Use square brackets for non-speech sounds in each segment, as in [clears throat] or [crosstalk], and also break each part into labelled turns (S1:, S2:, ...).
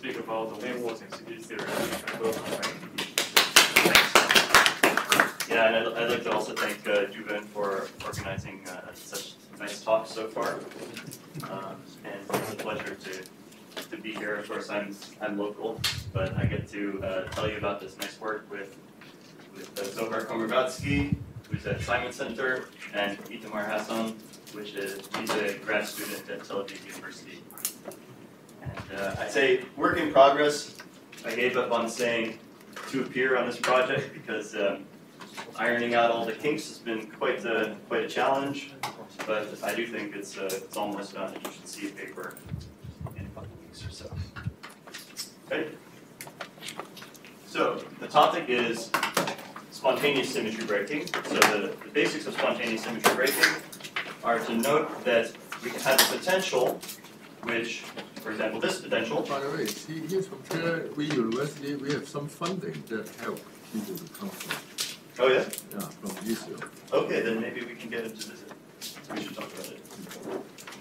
S1: speak about CP theory.
S2: Yeah, and I'd, I'd like to also thank uh, Juven for organizing uh, such nice talks so far. Um, and it's a pleasure to, to be here. Of course, I'm, I'm local, but I get to uh, tell you about this nice work with, with uh, Zohar Komargodski, who's at Simons Center, and Itamar Hason, which is he's a grad student at Tel Aviv University. Uh, I'd say work in progress. I gave up on saying to appear on this project because um, ironing out all the kinks has been quite a, quite a challenge, but I do think it's, uh, it's almost done and you should see a paper in a couple weeks or so. Okay? So, the topic is spontaneous symmetry breaking. So the, the basics of spontaneous symmetry breaking are to note that we can have a potential which, for example, this potential.
S3: By the way, see, here from Tel Aviv University, we have some funding that help people to come from.
S2: Oh yeah?
S3: Yeah, from Israel.
S2: Okay, then maybe we can get him to visit. We should talk about it.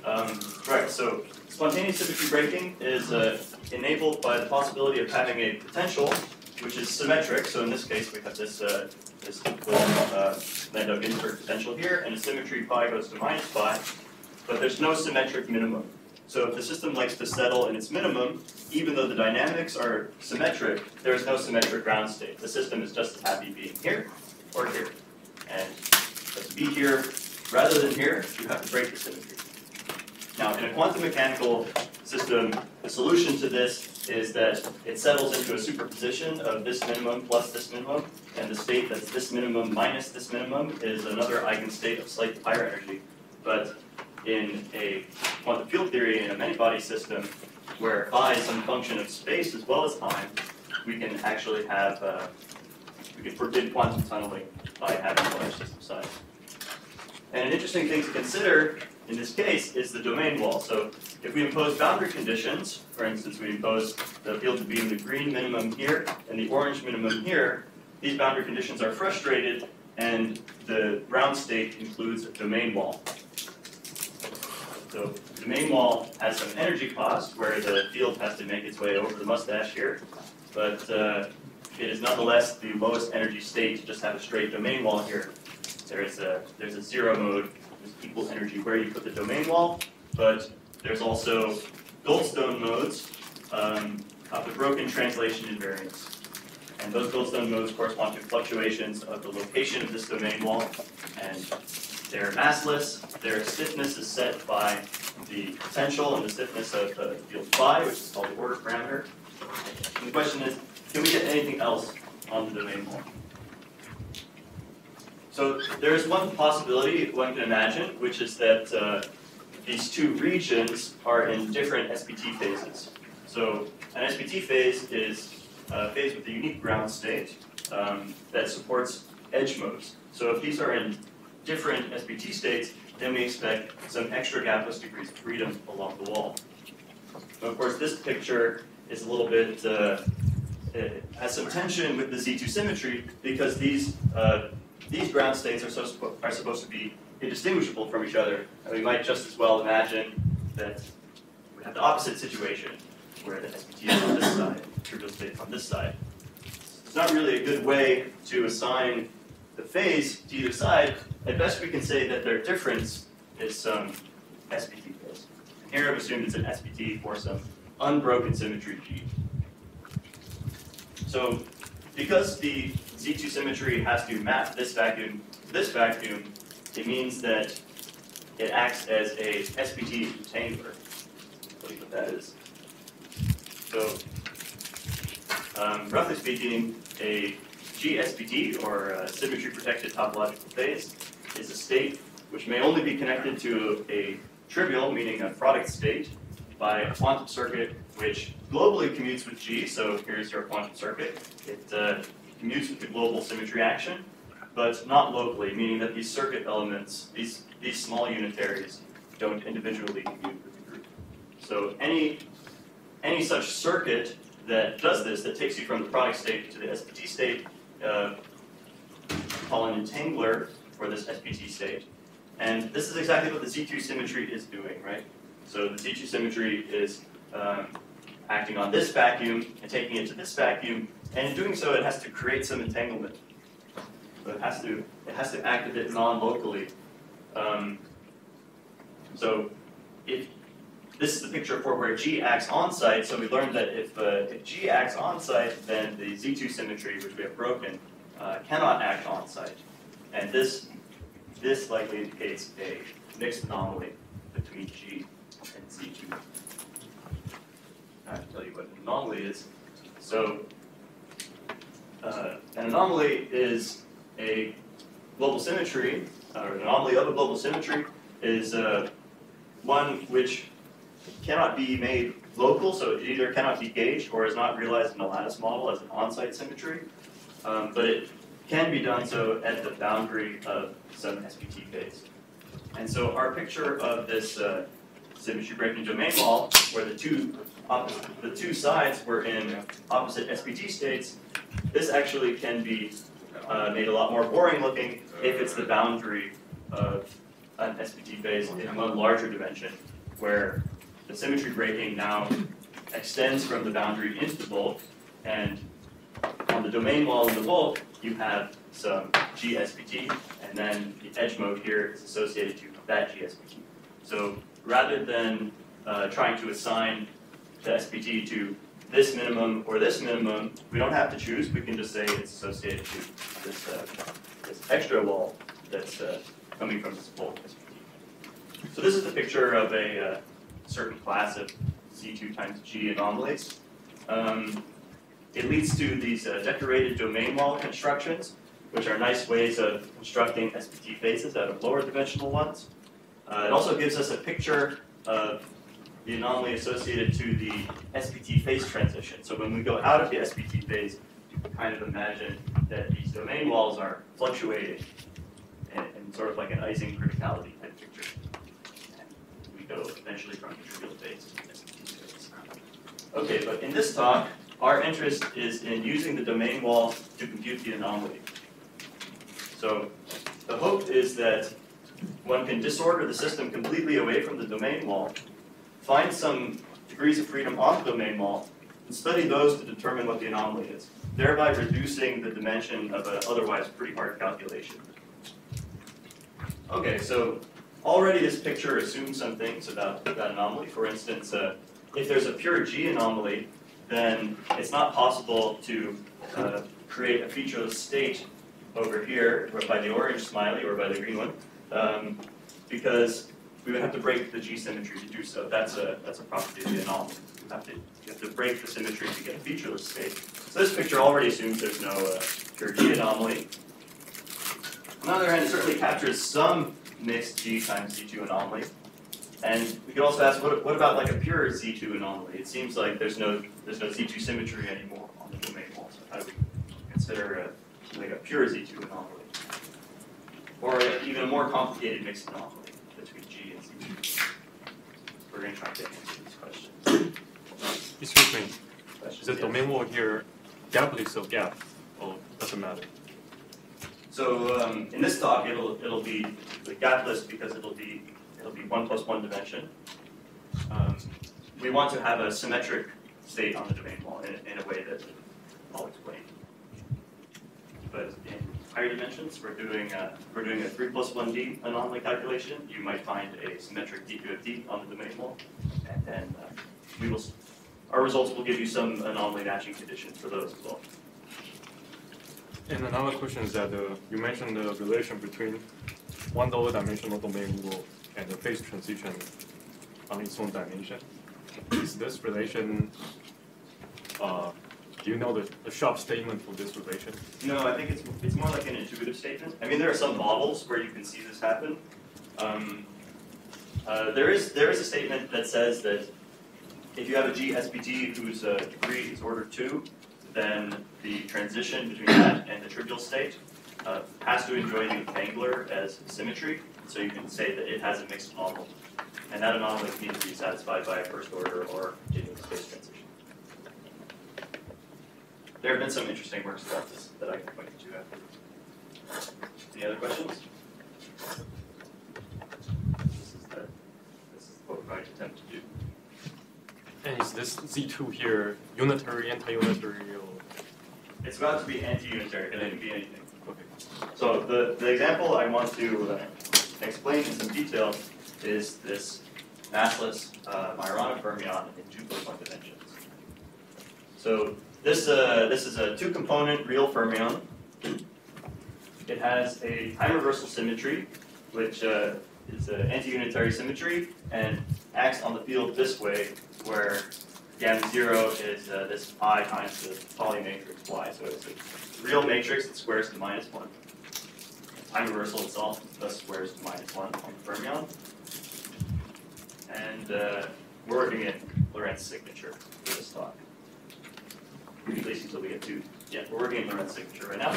S2: Um, right, so spontaneous symmetry breaking is uh, enabled by the possibility of having a potential which is symmetric. So in this case, we have this uh, this typical uh, Landau Ginzburg potential here, and the symmetry phi goes to minus phi, but there's no symmetric minimum. So if the system likes to settle in its minimum, even though the dynamics are symmetric, there is no symmetric ground state. The system is just as happy being here or here. And to be here rather than here, you have to break the symmetry. Now, in a quantum mechanical system, the solution to this is that it settles into a superposition of this minimum plus this minimum, and the state that's this minimum minus this minimum is another eigenstate of slightly higher energy. But in a quantum field theory in a many-body system, where phi is some function of space as well as time, we can actually have uh, we can forbid quantum tunneling by having large system size. And an interesting thing to consider in this case is the domain wall. So if we impose boundary conditions, for instance, we impose the field to be in the green minimum here and the orange minimum here, these boundary conditions are frustrated and the ground state includes a domain wall. So the domain wall has some energy cost where the field has to make its way over the mustache here, but uh, it is nonetheless the lowest energy state to just have a straight domain wall here. There's a, there's a zero mode, there's equal energy where you put the domain wall, but there's also Goldstone modes um, of the broken translation invariance. And those Goldstone modes correspond to fluctuations of the location of this domain wall, and they're massless. Their stiffness is set by the potential and the stiffness of the field phi, which is called the order parameter. And the question is, can we get anything else on the domain wall? So there is one possibility one can imagine, which is that uh, these two regions are in different SPT phases. So an SPT phase is a phase with a unique ground state um, that supports edge modes. So if these are in different SPT states, then we expect some extra gapless degrees of freedom along the wall. of course, this picture is a little bit, uh, has some tension with the Z2 symmetry because these, uh, these ground states are, so, are supposed to be indistinguishable from each other. And we might just as well imagine that we have the opposite situation, where the SPT is on this side, trivial state on this side. It's not really a good way to assign the phase to either side. At best, we can say that their difference is some SPT phase. Here I've assumed it's an SPT for some unbroken symmetry G. So because the Z2 symmetry has to map this vacuum to this vacuum, it means that it acts as a SPT entangler. Tell you what that is. So, um, roughly speaking, a GSPT, or a symmetry protected topological phase, is a state which may only be connected to a trivial, meaning a product state, by a quantum circuit which globally commutes with G. So here's your quantum circuit. It uh, commutes with the global symmetry action, but not locally, meaning that these circuit elements, these, these small unitaries, don't individually commute with the group. So any, any such circuit that does this, that takes you from the product state to the SPT state, uh, call an entangler for this SPT state. And this is exactly what the Z2 symmetry is doing, right? So the Z2 symmetry is um, acting on this vacuum and taking it to this vacuum, and in doing so, it has to create some entanglement. So it has to it has to act a bit non-locally. Um, so if this is the picture for where G acts on site, so we learned that if, uh, if G acts on site, then the Z2 symmetry, which we have broken, uh, cannot act on site. And this, this likely indicates a mixed anomaly between G and Z2. I have to tell you what an anomaly is. So, uh, an anomaly is a global symmetry, or an anomaly of a global symmetry is uh, one which cannot be made local, so it either cannot be gauged or is not realized in a lattice model as an on-site symmetry, um, but it can be done so at the boundary of some SPT phase. And so our picture of this uh, symmetry breaking domain wall, where the two the two sides were in opposite SPT states, this actually can be uh, made a lot more boring looking if it's the boundary of an SPT phase in one larger dimension, where the symmetry breaking now extends from the boundary into the bulk, and on the domain wall in the bulk, you have some GSPT, and then the edge mode here is associated to that GSPT. So rather than uh, trying to assign the SPT to this minimum or this minimum, we don't have to choose. We can just say it's associated to this, uh, this extra wall that's uh, coming from this bulk SPT. So this is the picture of a uh, certain class of Z2 times G anomalies. Um, it leads to these uh, decorated domain wall constructions, which are nice ways of constructing SPT phases out of lower dimensional ones. Uh, it also gives us a picture of the anomaly associated to the SPT phase transition. So when we go out of the SPT phase, you can kind of imagine that these domain walls are fluctuating and, sort of like an Ising criticality type picture. Go eventually from the trivial phase to the phase. Okay, but in this talk, our interest is in using the domain wall to compute the anomaly. So the hope is that one can disorder the system completely away from the domain wall, find some degrees of freedom on the domain wall, and study those to determine what the anomaly is, thereby reducing the dimension of an otherwise pretty hard calculation. Okay, so already this picture assumes some things about that anomaly. For instance, uh, if there's a pure G anomaly, then it's not possible to uh, create a featureless state over here by the orange smiley or by the green one, um, because we would have to break the G symmetry to do so. That's a that's a property of the anomaly. You have to you have to break the symmetry to get a featureless state. So this picture already assumes there's no uh, pure G anomaly. On the other hand, it certainly captures some mixed G times Z2 anomaly. And we could also ask, what, what about like a pure Z2 anomaly? It seems like there's no there's no Z2 symmetry anymore on the domain wall. So how do we consider a, like a pure Z2 anomaly? Or even a more complicated mixed anomaly between G and Z2? We're going to try to answer these questions.
S1: Excuse me,
S2: questions
S1: the
S2: yes.
S1: domain wall here, gapless or gap, or doesn't matter?
S2: So um, in this talk, it'll it'll be the gapless because it'll be it'll be one plus one dimension. Um, we want to have a symmetric state on the domain wall in, in a way that I'll explain. But in higher dimensions, we're doing a, we're doing a three plus one d anomaly calculation. You might find a symmetric d2 of d on the domain wall, and then uh, we will our results will give you some anomaly matching conditions for those as well.
S1: And another question is that uh, you mentioned the relation between one lower dimensional domain wall and the phase transition on its own dimension. Is this relation, uh, do you know the, the sharp statement for this relation?
S2: No, I think it's it's more like an intuitive statement. I mean, there are some models where you can see this happen. Um, uh, there is there is a statement that says that if you have a GSPT whose uh, degree is order two, then the transition between that and the trivial state uh, has to enjoy the entangler as symmetry. So you can say that it has a mixed anomaly, and that anomaly needs to be satisfied by a first order or continuous phase transition. There have been some interesting works about this that I can point you to after. Any other questions? This is the, this is what we're going to attempt to do.
S1: And is this Z2 here unitary, anti-unitary, or
S2: It's about to be anti-unitary, it can be anything. So the, the example I want to uh, explain in some detail is this massless uh, Majorana fermion in two one dimensions. So this uh, this is a two-component real fermion. It has a time reversal symmetry, which uh, is an anti-unitary symmetry and acts on the field this way, where gamma zero is uh, this pi times the Pauli matrix y. So it's a real matrix that squares to minus one. Time reversal itself thus squares to minus one on the fermion. And uh, we're working in Lorentz signature for this talk. At least until we get to, yeah, we're working in Lorentz signature right now.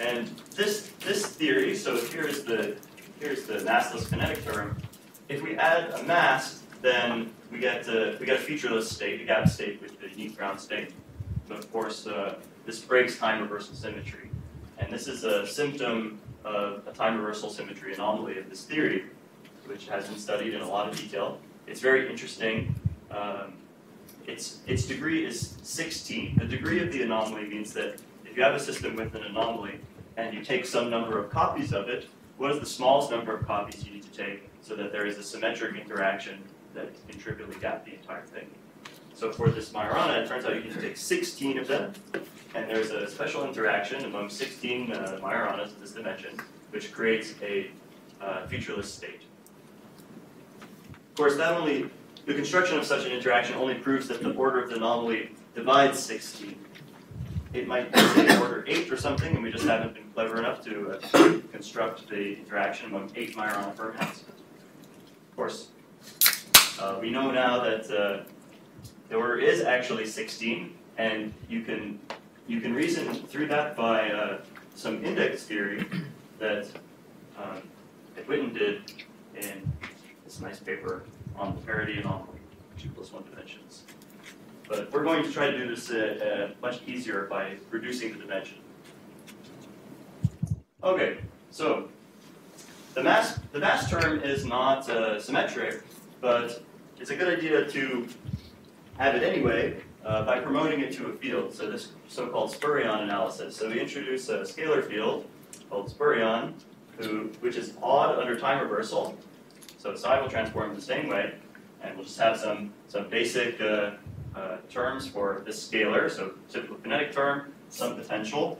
S2: And this this theory, so here's the here's the massless kinetic term. If we add a mass, then we get uh, we get a featureless state, a gap state with the unique ground state. But of course, uh, this breaks time reversal symmetry, and this is a symptom of a time reversal symmetry anomaly of this theory, which has been studied in a lot of detail. It's very interesting. Um, its its degree is 16. The degree of the anomaly means that if you have a system with an anomaly and you take some number of copies of it, what is the smallest number of copies you need to take so that there is a symmetric interaction that can trivially gap the entire thing? So for this Majorana, it turns out you need to take 16 of them, and there's a special interaction among 16 uh, Majoranas in this dimension, which creates a uh, featureless state. Of course, that only the construction of such an interaction only proves that the order of the anomaly divides 16 it might be say order eight or something, and we just haven't been clever enough to uh, construct the interaction among eight Majorana fermions. Of course, uh, we know now that uh, the order is actually 16, and you can you can reason through that by uh, some index theory that um, Witten did in this nice paper on parity anomaly, two plus one dimensions. But we're going to try to do this uh, uh, much easier by reducing the dimension. Okay, so the mass the mass term is not uh, symmetric, but it's a good idea to have it anyway uh, by promoting it to a field. So this so-called spurion analysis. So we introduce a scalar field called spurion, who which is odd under time reversal. So psi will transform the same way, and we'll just have some some basic uh, uh, terms for this scalar, so typical kinetic term, some potential.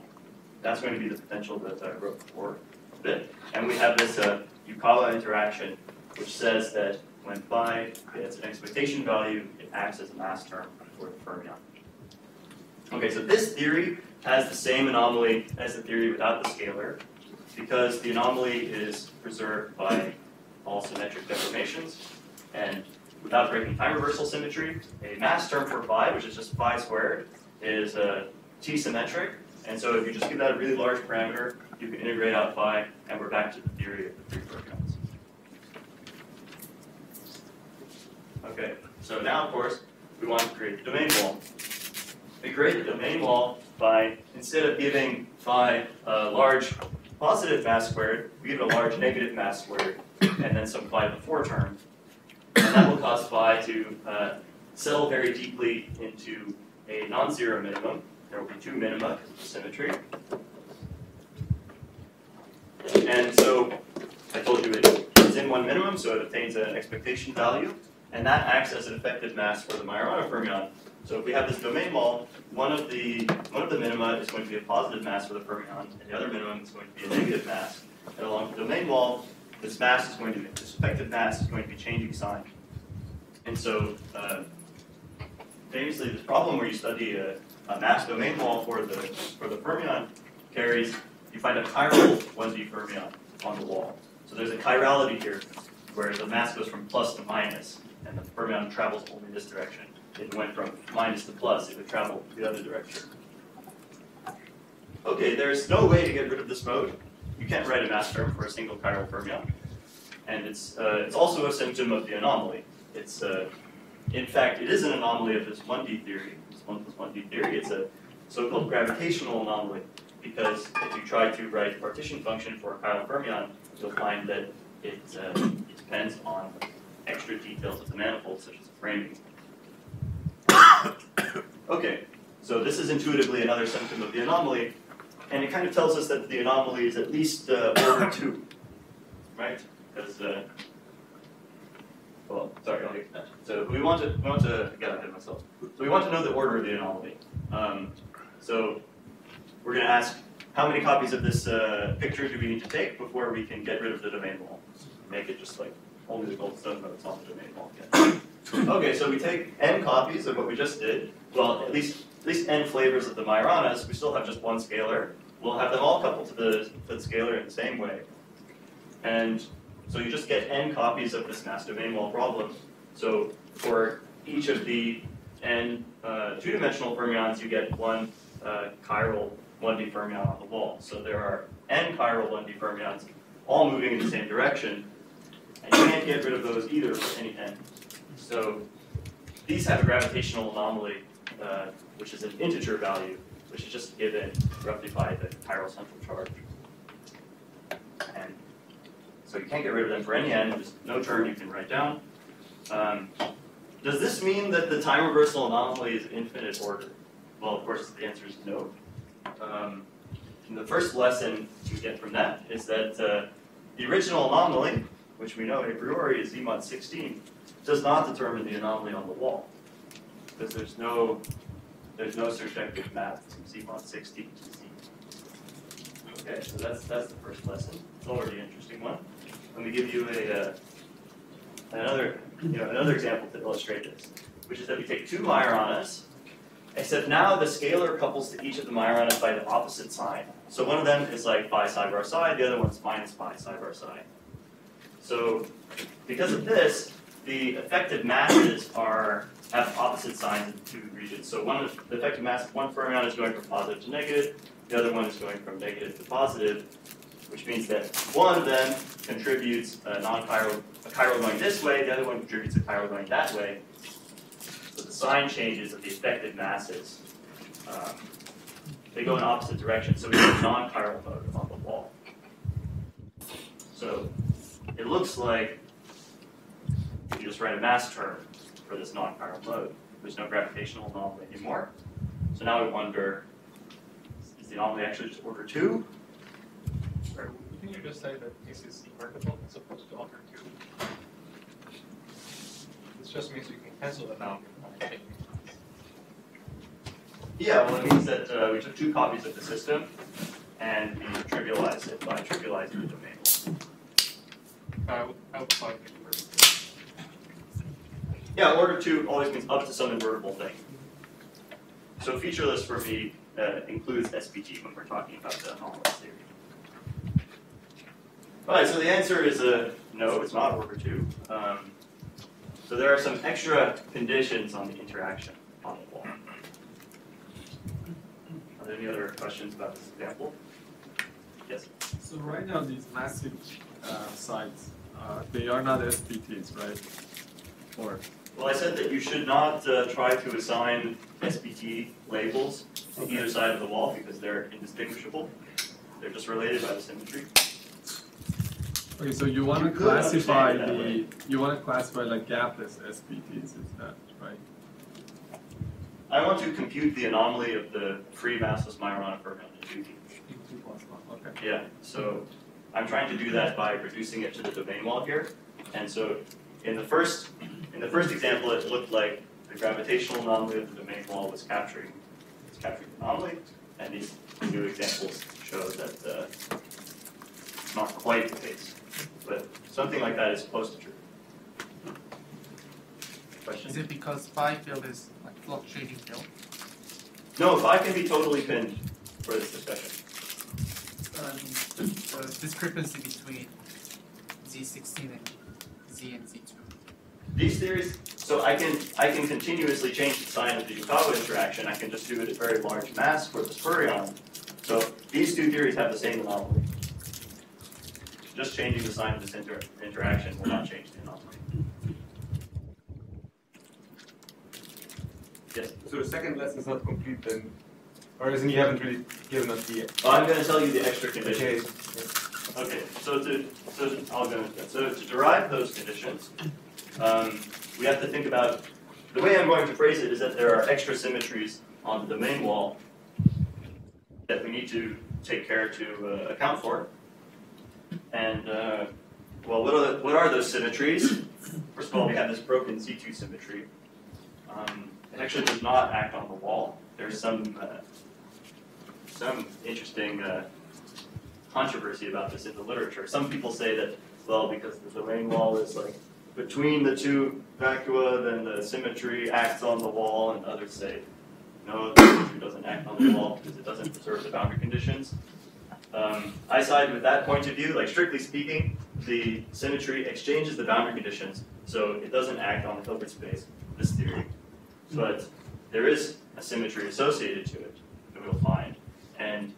S2: That's going to be the potential that I wrote before a bit. And we have this uh, Yukawa interaction, which says that when phi gets an expectation value, it acts as a mass term for the fermion. Okay, so this theory has the same anomaly as the theory without the scalar, because the anomaly is preserved by all symmetric deformations, and without breaking time reversal symmetry, a mass term for phi, which is just phi squared, is t-symmetric. And so if you just give that a really large parameter, you can integrate out phi, and we're back to the theory of the three fermions. Okay, so now of course, we want to create the domain wall. We create the domain wall by, instead of giving phi a large positive mass squared, we give it a large negative mass squared, and then some phi before term. And that will cause phi to uh, settle very deeply into a non-zero minimum. There will be two minima because of symmetry. And so I told you it, it's in one minimum, so it obtains an expectation value, and that acts as an effective mass for the Majorana fermion. So if we have this domain wall, one of the one of the minima is going to be a positive mass for the fermion, and the other minimum is going to be a negative mass. And along the domain wall, this mass is going to this effective mass is going to be changing sign. And so, uh, famously, this problem where you study a, a mass domain wall for the for the fermion carries, you find a chiral 1D fermion on the wall. So there's a chirality here, where the mass goes from plus to minus, and the fermion travels only this direction. It went from minus to plus, it would travel the other direction. Okay, there's no way to get rid of this mode. You can't write a mass term for a single chiral fermion. And it's, uh, it's also a symptom of the anomaly. It's, uh, in fact, it is an anomaly of this 1D theory, this 1 plus 1D theory. It's a so-called gravitational anomaly, because if you try to write a partition function for a chiral fermion, you'll find that it, uh, it depends on extra details of the manifold, such as framing. Okay, so this is intuitively another symptom of the anomaly, and it kind of tells us that the anomaly is at least uh, order two, right? Because, uh, well, sorry, I'll get that. So we want to, we want to get ahead of myself. So we want to know the order of the anomaly. Um, so we're going to ask how many copies of this uh, picture do we need to take before we can get rid of the domain wall? Make it just like only the Goldstones on the domain wall. Yeah. [coughs] okay, so we take n copies of what we just did. Well, at least at least n flavors of the Majoranas. We still have just one scalar. We'll have them all coupled to the, to the scalar in the same way. And so you just get n copies of this mass domain wall problem. So for each of the n uh, two-dimensional fermions, you get one uh, chiral 1D fermion on the wall. So there are n chiral 1D fermions all moving in the same direction, and you can't get rid of those either for any n. So these have a gravitational anomaly, uh, which is an integer value, which is just given roughly by the chiral central charge. And so you can't get rid of them for any n, there's no term you can write down. Um, does this mean that the time reversal anomaly is infinite order? Well, of course, the answer is no. Um, the first lesson you get from that is that uh, the original anomaly, which we know a priori is Z mod 16, does not determine the anomaly on the wall. Because there's no there's no surjective map from Z mod 16 to Z. Okay, so that's that's the first lesson. It's already an interesting one. Let me give you a uh, another you know another example to illustrate this, which is that we take two Majoranas Except now the scalar couples to each of the Majoranas by the opposite sign. So one of them is like phi psi bar psi, the other one's minus phi psi bar psi. So because of this, the effective masses are have opposite signs in two regions. So one of the effective mass one fermion is going from positive to negative, the other one is going from negative to positive, which means that one of them contributes a non-chiral a chiral going this way, the other one contributes a chiral going that way, So the sign changes of the effective masses, um, they go in opposite directions. So we have a non-chiral mode on the wall. So it looks like you just write a mass term for this non-chiral mode. There's no gravitational anomaly anymore. So now we wonder, is the anomaly actually just order two?
S4: Or can you just say that this is invertible as opposed to order two? This just means you can cancel it anomaly.
S2: Yeah, well, it means that uh, we took two copies of the system and we trivialized it by trivializing the domain.
S4: Uh, outside
S2: Yeah, order two always means up to some invertible thing. So featureless for me uh, includes SPT when we're talking about the anomalous theory. All right, so the answer is uh, no, it's not order two. Um, so there are some extra conditions on the interaction on the wall. Are there any other questions about this example? Yes?
S5: So right now, these massive uh, sites, uh, they are not SPTs, right? Or
S2: Well, I said that you should not uh, try to assign SPT labels to
S5: Okay.
S2: either side of the wall because they're indistinguishable. They're just related by the symmetry.
S5: okay, so you want to classify
S2: understand it that
S5: the you want to classify like gapless SPTs, is that right?
S2: I want to compute the anomaly of the free massless Majorana fermion in 2D.
S5: Two plus one. Okay.
S2: Yeah, so I'm trying to do that by reducing it to the domain wall here. And so in the first in the first example, it looked like the gravitational anomaly of the domain wall was capturing was capturing the anomaly, and these new examples show that uh, it's not quite the case. But something like that is close to true. Question?
S6: Is it because phi field is like fluctuating field?
S2: No, phi can be totally pinned for this discussion.
S6: Um, [coughs] the discrepancy between Z16 and Z and Z2.
S2: These theories, so I can I can continuously change the sign of the Yukawa interaction. I can just do it at very large mass for the spurion. So these two theories have the same anomaly. Just changing the sign of this inter- interaction will not change the anomaly. Yes.
S1: So the second lesson is not complete then, or isn't you haven't really given us the
S2: Well, I'm going to tell you the extra conditions.
S1: okay.
S2: Okay, so to, so I'll go, so to derive those conditions, um, we have to think about the way I'm going to phrase it is that there are extra symmetries on the domain wall that we need to take care to uh, account for. And uh, well, what are, the, what are those symmetries? First of all, we have this broken Z2 symmetry. Um, it actually does not act on the wall. There's some uh, some interesting uh, controversy about this in the literature. Some people say that well, because the domain wall is like between the two vacua, then the symmetry acts on the wall, and others say no, the symmetry doesn't act on the wall because it doesn't preserve the boundary conditions. Um, I side with that point of view. Like strictly speaking, the symmetry exchanges the boundary conditions, so it doesn't act on the Hilbert space. This theory, but there is a symmetry associated to it that we'll find. And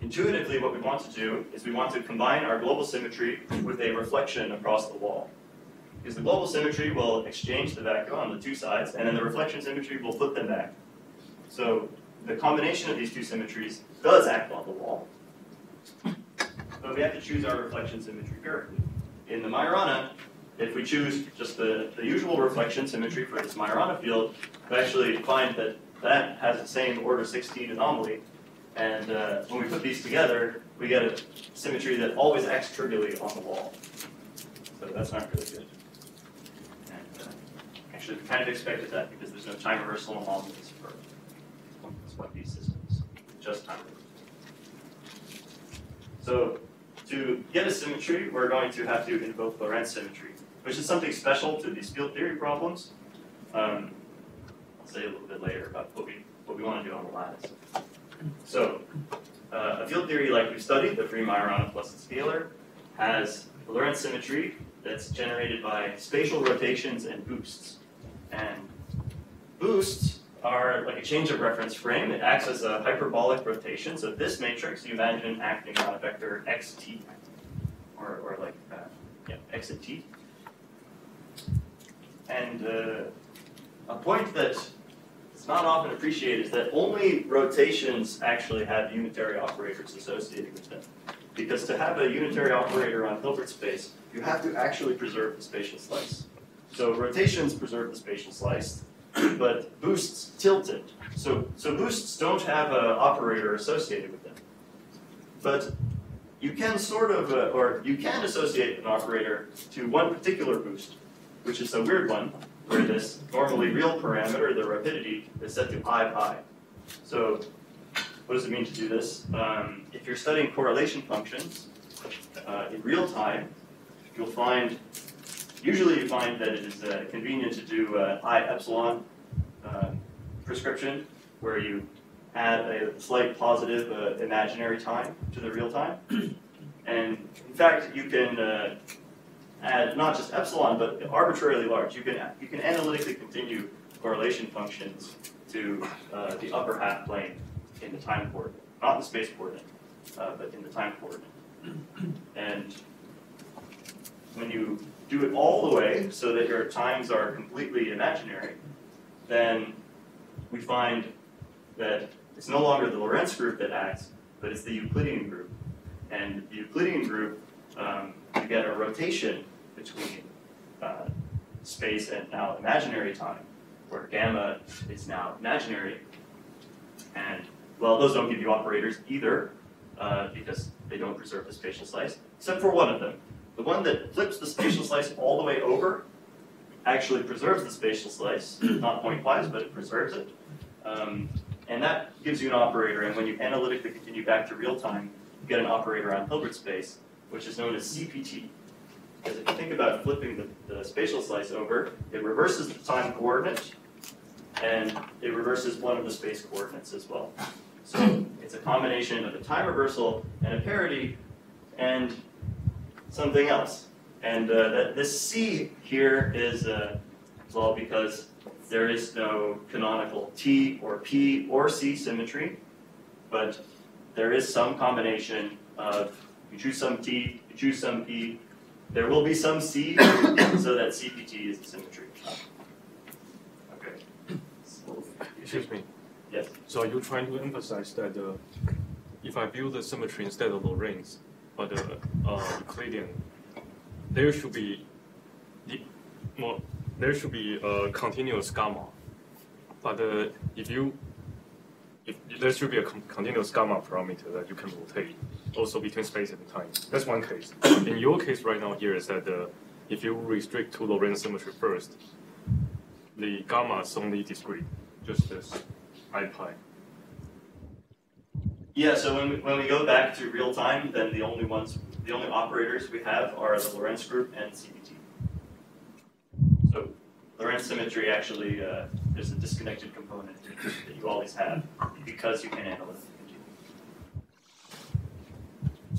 S2: intuitively, what we want to do is we want to combine our global symmetry with a reflection across the wall. Because the global symmetry will exchange the vacuum on the two sides, and then the reflection symmetry will flip them back. So the combination of these two symmetries does act on the wall. But we have to choose our reflection symmetry carefully. In the Majorana, if we choose just the, the usual reflection symmetry for this Majorana field, we actually find that that has the same order 16 anomaly. And uh, when we put these together, we get a symmetry that always acts trivially on the wall. So that's not really good. And, uh, actually, we kind of expected that because there's no time reversal anomalies for what these systems, just time reversal. So to get a symmetry, we're going to have to invoke Lorentz symmetry, which is something special to these field theory problems. Um, I'll say a little bit later about what we, what we want to do on the lattice. So uh, a field theory like we've studied, the free Majorana plus the scalar, has Lorentz symmetry that's generated by spatial rotations and boosts. And boosts are like a change of reference frame. It acts as a hyperbolic rotation. So this matrix, you imagine acting on a vector xt, or, or like uh, yeah, x at t. And uh, a point that is not often appreciated is that only rotations actually have unitary operators associated with them. Because to have a unitary operator on Hilbert space, you have to actually preserve the spatial slice. So rotations preserve the spatial slice, [clears throat] but boosts tilt it. So, so boosts don't have an operator associated with them. But you can sort of, uh, or you can associate an operator to one particular boost, which is a weird one, where this normally real parameter, the rapidity, is set to i pi. So what does it mean to do this? Um, if you're studying correlation functions uh, in real time, you'll find Usually you find that it is uh, convenient to do uh, I epsilon uh, prescription, where you add a slight positive uh, imaginary time to the real time. [clears throat] and in fact, you can uh, add not just epsilon, but arbitrarily large. You can, you can analytically continue correlation functions to uh, the upper half plane in the time coordinate, not the space coordinate, but in the time coordinate. And when you do it all the way so that your times are completely imaginary, then we find that it's no longer the Lorentz group that acts, but it's the Euclidean group. And the Euclidean group, um, you get a rotation between uh, space and now imaginary time, where gamma is now imaginary. And, well, those don't give you operators either, uh, because they don't preserve the spatial slice, except for one of them, the one that flips the spatial slice all the way over actually preserves the spatial slice, [clears throat] not pointwise, but it preserves it. Um, and that gives you an operator, and when you analytically continue back to real time, you get an operator on Hilbert space, which is known as CPT. Because if you think about flipping the, the spatial slice over, it reverses the time coordinate, and it reverses one of the space coordinates as well. So it's a combination of a time reversal and a parity, and something else. And uh, that this C here is, uh, well, because there is no canonical T or P or C symmetry, but there is some combination of you choose some T, you choose some P, there will be some C, [coughs] so that CPT is the symmetry. Okay.
S1: Excuse me.
S2: Yes.
S1: So are you trying to emphasize that uh, if I build the symmetry instead of Lorentz, but uh, uh, Euclidean, there should be the more there should be a continuous gamma. But uh, if you there should be a continuous gamma parameter that you can rotate also between space and time. That's one case. In your case right now here is that uh, if you restrict to Lorentz symmetry first, the gamma is only discrete, just this i pi.
S2: Yeah, so when we, when we go back to real time, then the only ones, the only operators we have are the Lorentz group and CPT. So Lorentz symmetry actually, uh, there's a disconnected component that you always have because you can analytically compute.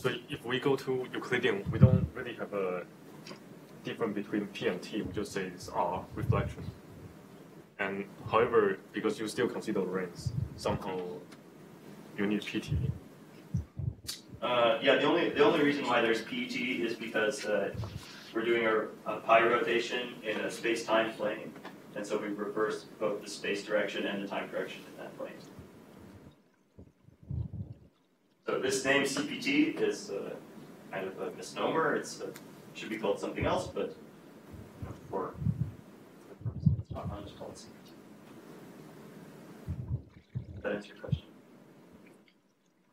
S1: So if we go to Euclidean, we don't really have a difference between P and T. We just say it's R reflection. And however, because you still consider Lorentz, somehow you need PT.
S2: Uh, yeah, the only the only reason why there's PT is because uh, we're doing a, a pi rotation in a space-time plane, and so we reverse both the space direction and the time direction in that plane. So this name CPT is uh, kind of a misnomer. It uh, should be called something else, but for for purposes of this talk, I'll just call it CPT. That answer your question?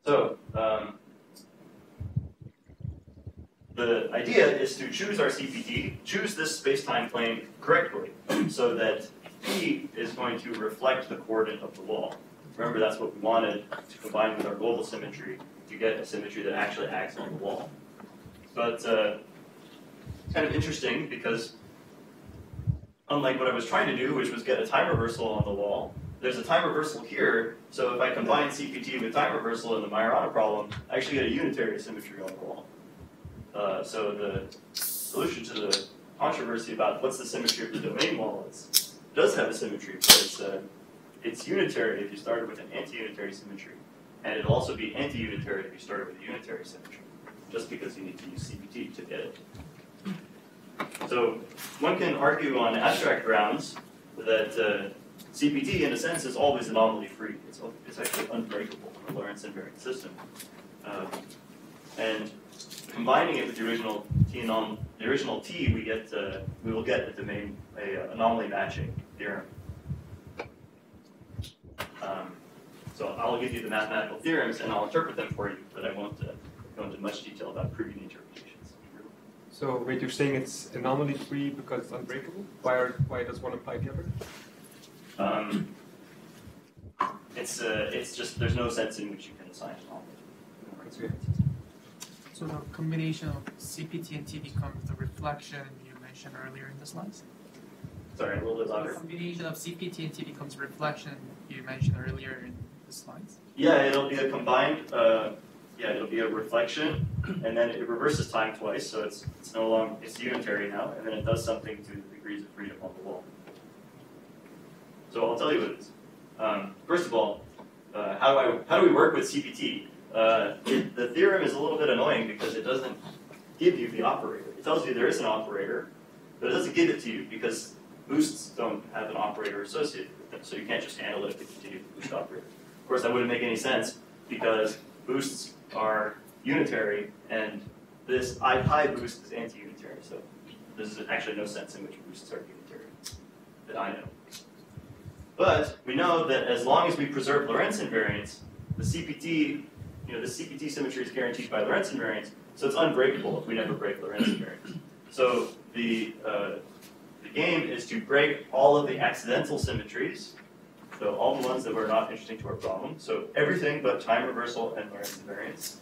S2: So. Um, the idea is to choose our CPT, choose this space-time plane correctly, so that P is going to reflect the coordinate of the wall. Remember, that's what we wanted to combine with our global symmetry to get a symmetry that actually acts on the wall. But uh, it's kind of interesting because unlike what I was trying to do, which was get a time reversal on the wall, there's a time reversal here, so if I combine CPT with time reversal in the Majorana problem, I actually get a unitary symmetry on the wall. Uh, so the solution to the controversy about what's the symmetry of the domain wall is does have a symmetry, but it's, uh, it's unitary if you started with an anti-unitary symmetry, and it'll also be anti-unitary if you started with a unitary symmetry, just because you need to use CPT to get it. So one can argue on abstract grounds that uh, CPT, in a sense, is always anomaly-free. It's, it's actually unbreakable in a Lorentz invariant system. Um, and combining it with the original T anom- the original T, we get uh, we will get a domain a anomaly matching theorem. Um, so I'll give you the mathematical theorems and I'll interpret them for you, but I won't uh, go into much detail about proving the interpretations.
S7: So wait, you're saying it's anomaly free because it's unbreakable? Why are, why does one imply the other?
S2: Um, it's uh, it's just there's no sense in which you can assign anomaly.
S6: So the combination of CPT and T becomes the reflection you mentioned earlier in the slides?
S2: Sorry, a little bit
S6: The
S2: louder.
S6: combination of CPT and T becomes reflection you mentioned earlier in the slides?
S2: Yeah, it'll be a combined, uh, yeah, it'll be a reflection, and then it reverses time twice, so it's, it's no longer, it's unitary now, and then it does something to the degrees of freedom on the wall. So I'll tell you what it is. Um, first of all, uh, how do I, how do we work with CPT? Uh, it, the theorem is a little bit annoying because it doesn't give you the operator. It tells you there is an operator, but it doesn't give it to you because boosts don't have an operator associated so you can't just analytically continue the boost operator. Of course, that wouldn't make any sense because boosts are unitary, and this i pi boost is anti-unitary. So there's actually no sense in which boosts are unitary that I know. But we know that as long as we preserve Lorentz invariance, the CPT, you know, the CPT symmetry is guaranteed by Lorentz invariance, so it's unbreakable if we never break Lorentz invariance. So the uh, game is to break all of the accidental symmetries, so all the ones that were not interesting to our problem. So everything but time reversal and Lorentz invariance.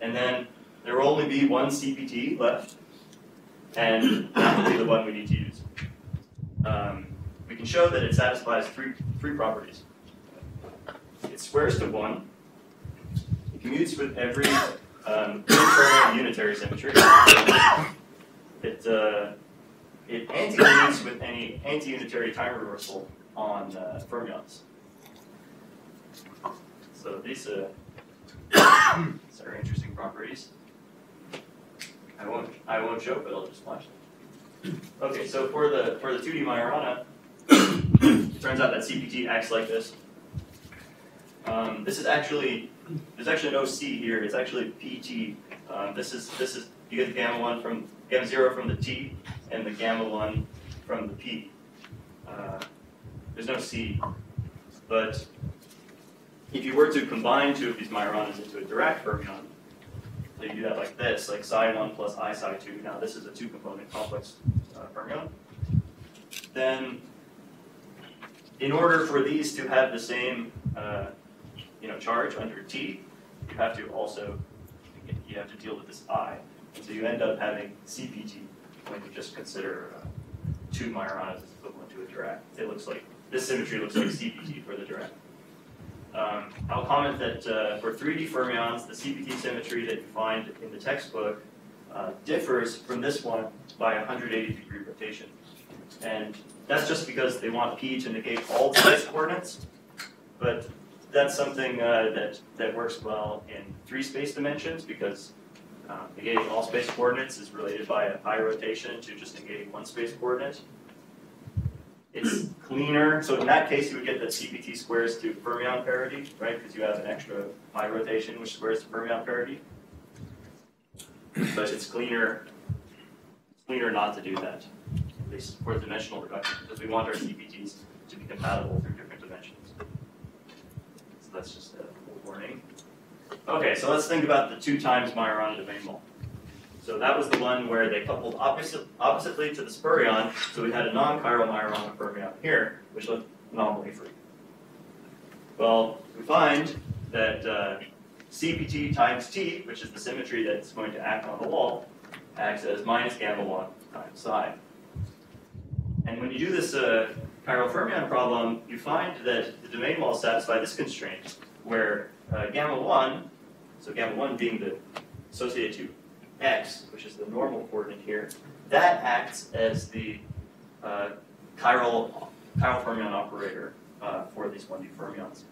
S2: And then there will only be one CPT left, and that will be the one we need to use. Um, we can show that it satisfies three, three properties. It squares to one, it commutes with every um, unitary symmetry, it, uh, it anti-commutes with any anti-unitary time reversal on uh, fermions. So these, uh, [coughs] these are interesting properties. I won't, I won't show, but I'll just flash them. Okay, so for the for the 2D Majorana, [coughs] it turns out that CPT acts like this. Um, this is actually there's actually no C here. It's actually PT. Um, this is this is you get the gamma one from gamma zero from the T and the gamma one from the P. uh, there's no C. But if you were to combine two of these Majoranas into a Dirac fermion, so you do that like this, like psi 1 plus i psi 2, now this is a two-component complex uh, fermion, then in order for these to have the same uh, you know, charge under T, you have to also, you have to deal with this I. So you end up having CPT when you just consider uh, two Majoranas as equivalent to a Dirac. It looks like, this symmetry looks like CPT for the Dirac. Um, I'll comment that uh, for 3D fermions, the CPT symmetry that you find in the textbook uh, differs from this one by 180 degree rotation. And that's just because they want P to negate all the space coordinates, but that's something uh, that, that works well in three space dimensions because uh, negating all space coordinates is related by a pi rotation to just negating one space coordinate. It's cleaner, so in that case you would get that CPT squares to fermion parity, right? Because you have an extra pi rotation which squares to fermion parity. But it's cleaner, cleaner not to do that, at least for dimensional reduction, because we want our CPTs to be compatible through different dimensions. So that's just a warning. Okay, so let's think about the two times Majorana domain wall. So that was the one where they coupled opposite, oppositely to the spurion, so we had a non-chiral Majorana fermion here, which looked anomaly free. Well, we find that uh, CPT times T, which is the symmetry that's going to act on the wall, acts as minus gamma 1 times psi. And when you do this uh, chiral fermion problem, you find that the domain walls satisfy this constraint, where uh, gamma 1, so gamma 1 being the associated to x, which is the normal coordinate here, that acts as the uh, chiral, chiral fermion operator uh, for these 1D fermions.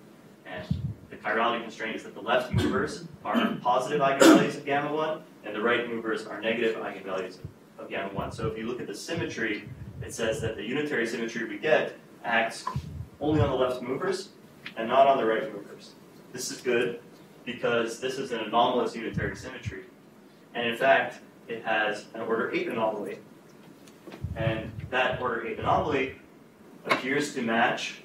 S2: And the chirality constraint is that the left movers are positive eigenvalues of gamma 1, and the right movers are negative eigenvalues of, of gamma 1. So if you look at the symmetry, it says that the unitary symmetry we get acts only on the left movers and not on the right movers. This is good because this is an anomalous unitary symmetry. And in fact, it has an order 8 anomaly. And that order 8 anomaly appears to match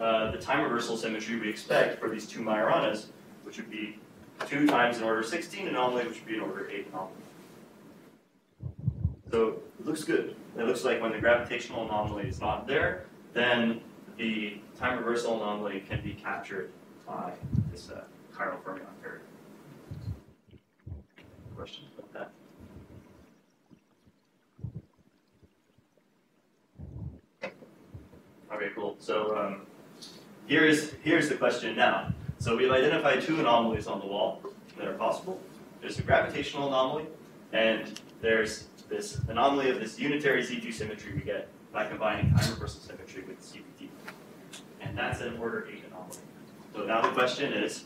S2: uh, the time reversal symmetry we expect for these two Majoranas, which would be 2 times an order 16 anomaly, which would be an order 8 anomaly. So it looks good. It looks like when the gravitational anomaly is not there, then the time reversal anomaly can be captured by this uh, chiral fermion pair. Questions about that? Okay, cool. So um, here's here's the question now. So we've identified two anomalies on the wall that are possible. There's a gravitational anomaly, and there's this anomaly of this unitary Z2 symmetry we get by combining time reversal symmetry with CPT. And that's an order 8 anomaly. So now the question is,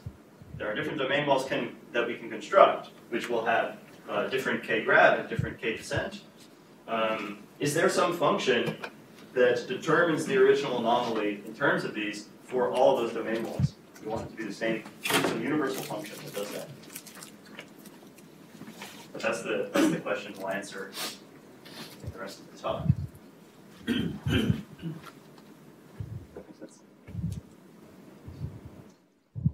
S2: there are different domain walls can, that we can construct, which will have uh, different k grav and different k descent. Um, is there some function that determines the original anomaly in terms of these for all those domain walls? We want it to be the same, some universal function that does that. But that's the, that's the question we'll answer in the rest of the talk. [clears throat]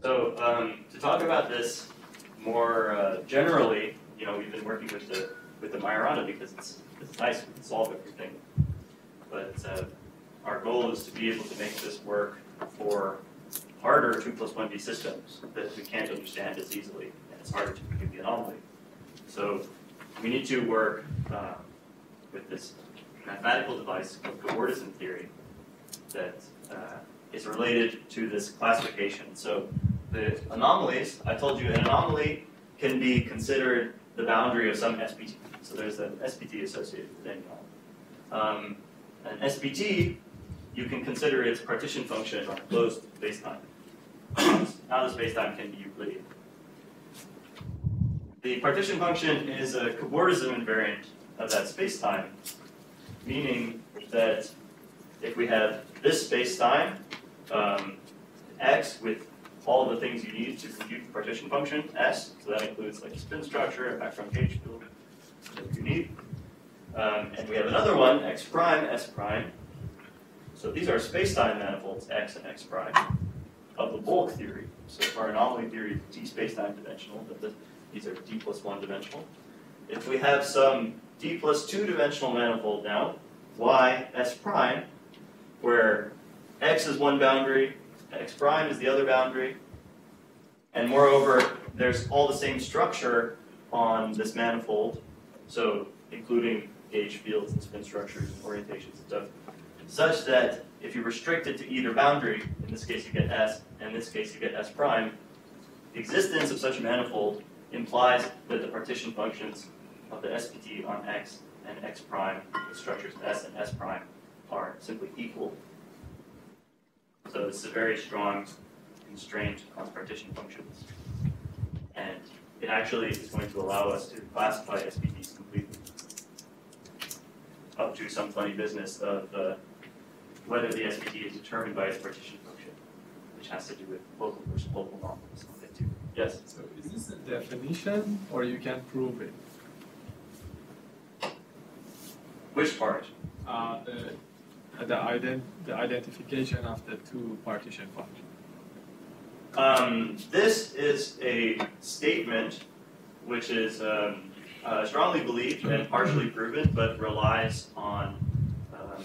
S2: So um, to talk about this more uh, generally, you know, we've been working with the with the Majorana because it's it's nice we can solve everything. But uh, our goal is to be able to make this work for harder two plus one D systems that we can't understand as easily, and it's harder to predict the anomaly. So we need to work uh, with this mathematical device called cobordism theory that uh, is related to this classification. So the anomalies, I told you an anomaly can be considered the boundary of some SPT. So there's an SPT associated with any. Um, an SPT, you can consider its partition function on a closed spacetime. Now the spacetime can be Euclidean. The partition function is a cobordism invariant of that spacetime, meaning that if we have this spacetime, um, x with all the things you need to compute the partition function, S, so that includes like spin structure, background gauge field that you need. Um, and we have another one, x prime, s prime. So these are space-time manifolds x and x prime of the bulk theory. So for anomaly theory, d space-time dimensional, but the, these are d plus one dimensional. If we have some d plus two dimensional manifold now, y s prime, where x is one boundary, x prime is the other boundary, and moreover, there's all the same structure on this manifold, so including gauge fields and spin structures and orientations and stuff, such that if you restrict it to either boundary, in this case you get S, and in this case you get S prime, the existence of such a manifold implies that the partition functions of the SPT on X and X prime, the structures S and S prime, are simply equal. So this is a very strong constraint on partition functions. And it actually is going to allow us to classify SPTs completely. Up to some funny business of uh, whether the SPT is determined by its partition function, which has to do with local versus local. I'll. Yes?
S5: So is this a definition or you can prove it?
S2: Which part?
S5: Uh, the, the ident, the identification of the two partition functions.
S2: Um, this is a statement which is um, uh, strongly believed and partially proven, but relies on um,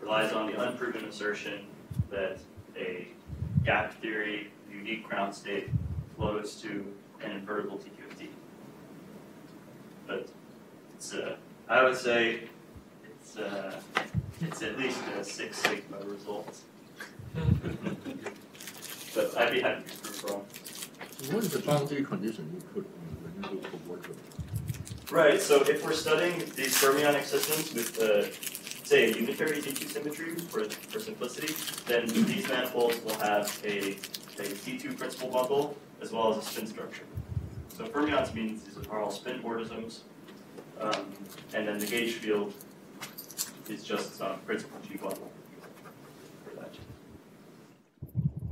S2: relies on the unproven assertion that a gap theory unique ground state flows to an invertible TQFT. But it's uh, I would say it's uh, [laughs] it's at least a Six Sigma result. [laughs] But I'd be happy to prove wrong.
S3: What is the boundary condition you put on when you go for water?
S2: Right, so if we're studying these fermionic systems with, uh, say, a unitary Z2 symmetry for, for simplicity, then these manifolds will have a, a Z2 principal bundle as well as a spin structure. So fermions means these are all spin bordisms, um, and then the gauge field is just some principal G bundle for that.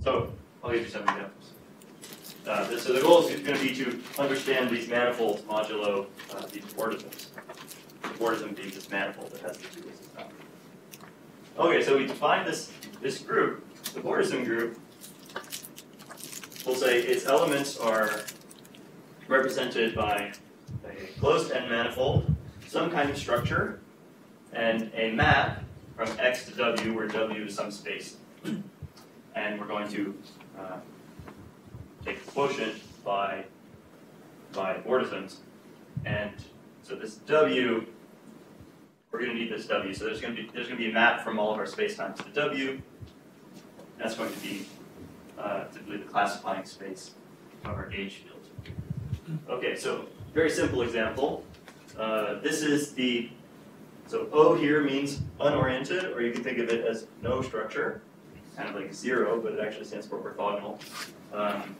S2: So I'll give you some examples. Uh, this- so the goal is going to be to understand these manifolds modulo uh, these bordisms. The bordism being this manifold that has the two boundary. Okay, so we define this this group, the bordism group. We'll say its elements are represented by a closed end manifold, some kind of structure, and a map from X to W, where W is some space. And we're going to uh, take a quotient by by bordisms, and so this W, we're going to need this W. So there's going to be there's going to be a map from all of our spacetimes to W. That's going to be uh, typically the classifying space of our gauge field. Okay, so very simple example. Uh, this is the so O here means unoriented, or you can think of it as no structure, kind of like zero, but it actually stands for orthogonal. Um,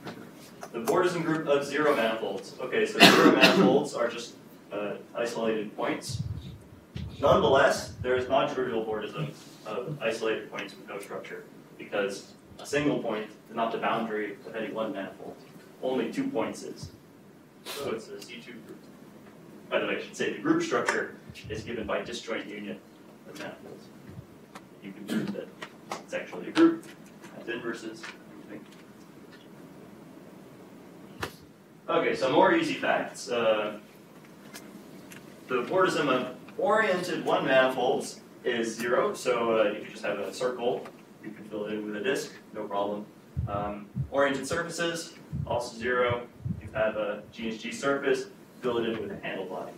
S2: the bordism group of zero manifolds. Okay, so zero [coughs] manifolds are just uh, isolated points. Nonetheless, there is non-trivial bordism of isolated points with no structure because a single point is not the boundary of any one manifold. Only two points is. So it's a Z2 group. By the way, I should say the group structure is given by disjoint union of manifolds. You can prove that it's actually a group, has inverses. Okay, so more easy facts. Uh, the bordism of oriented one manifolds is zero, so uh, you can just have a circle. You can fill it in with a disk, no problem. Um, oriented surfaces, also zero. You have a and G surface, fill it in with a handle body.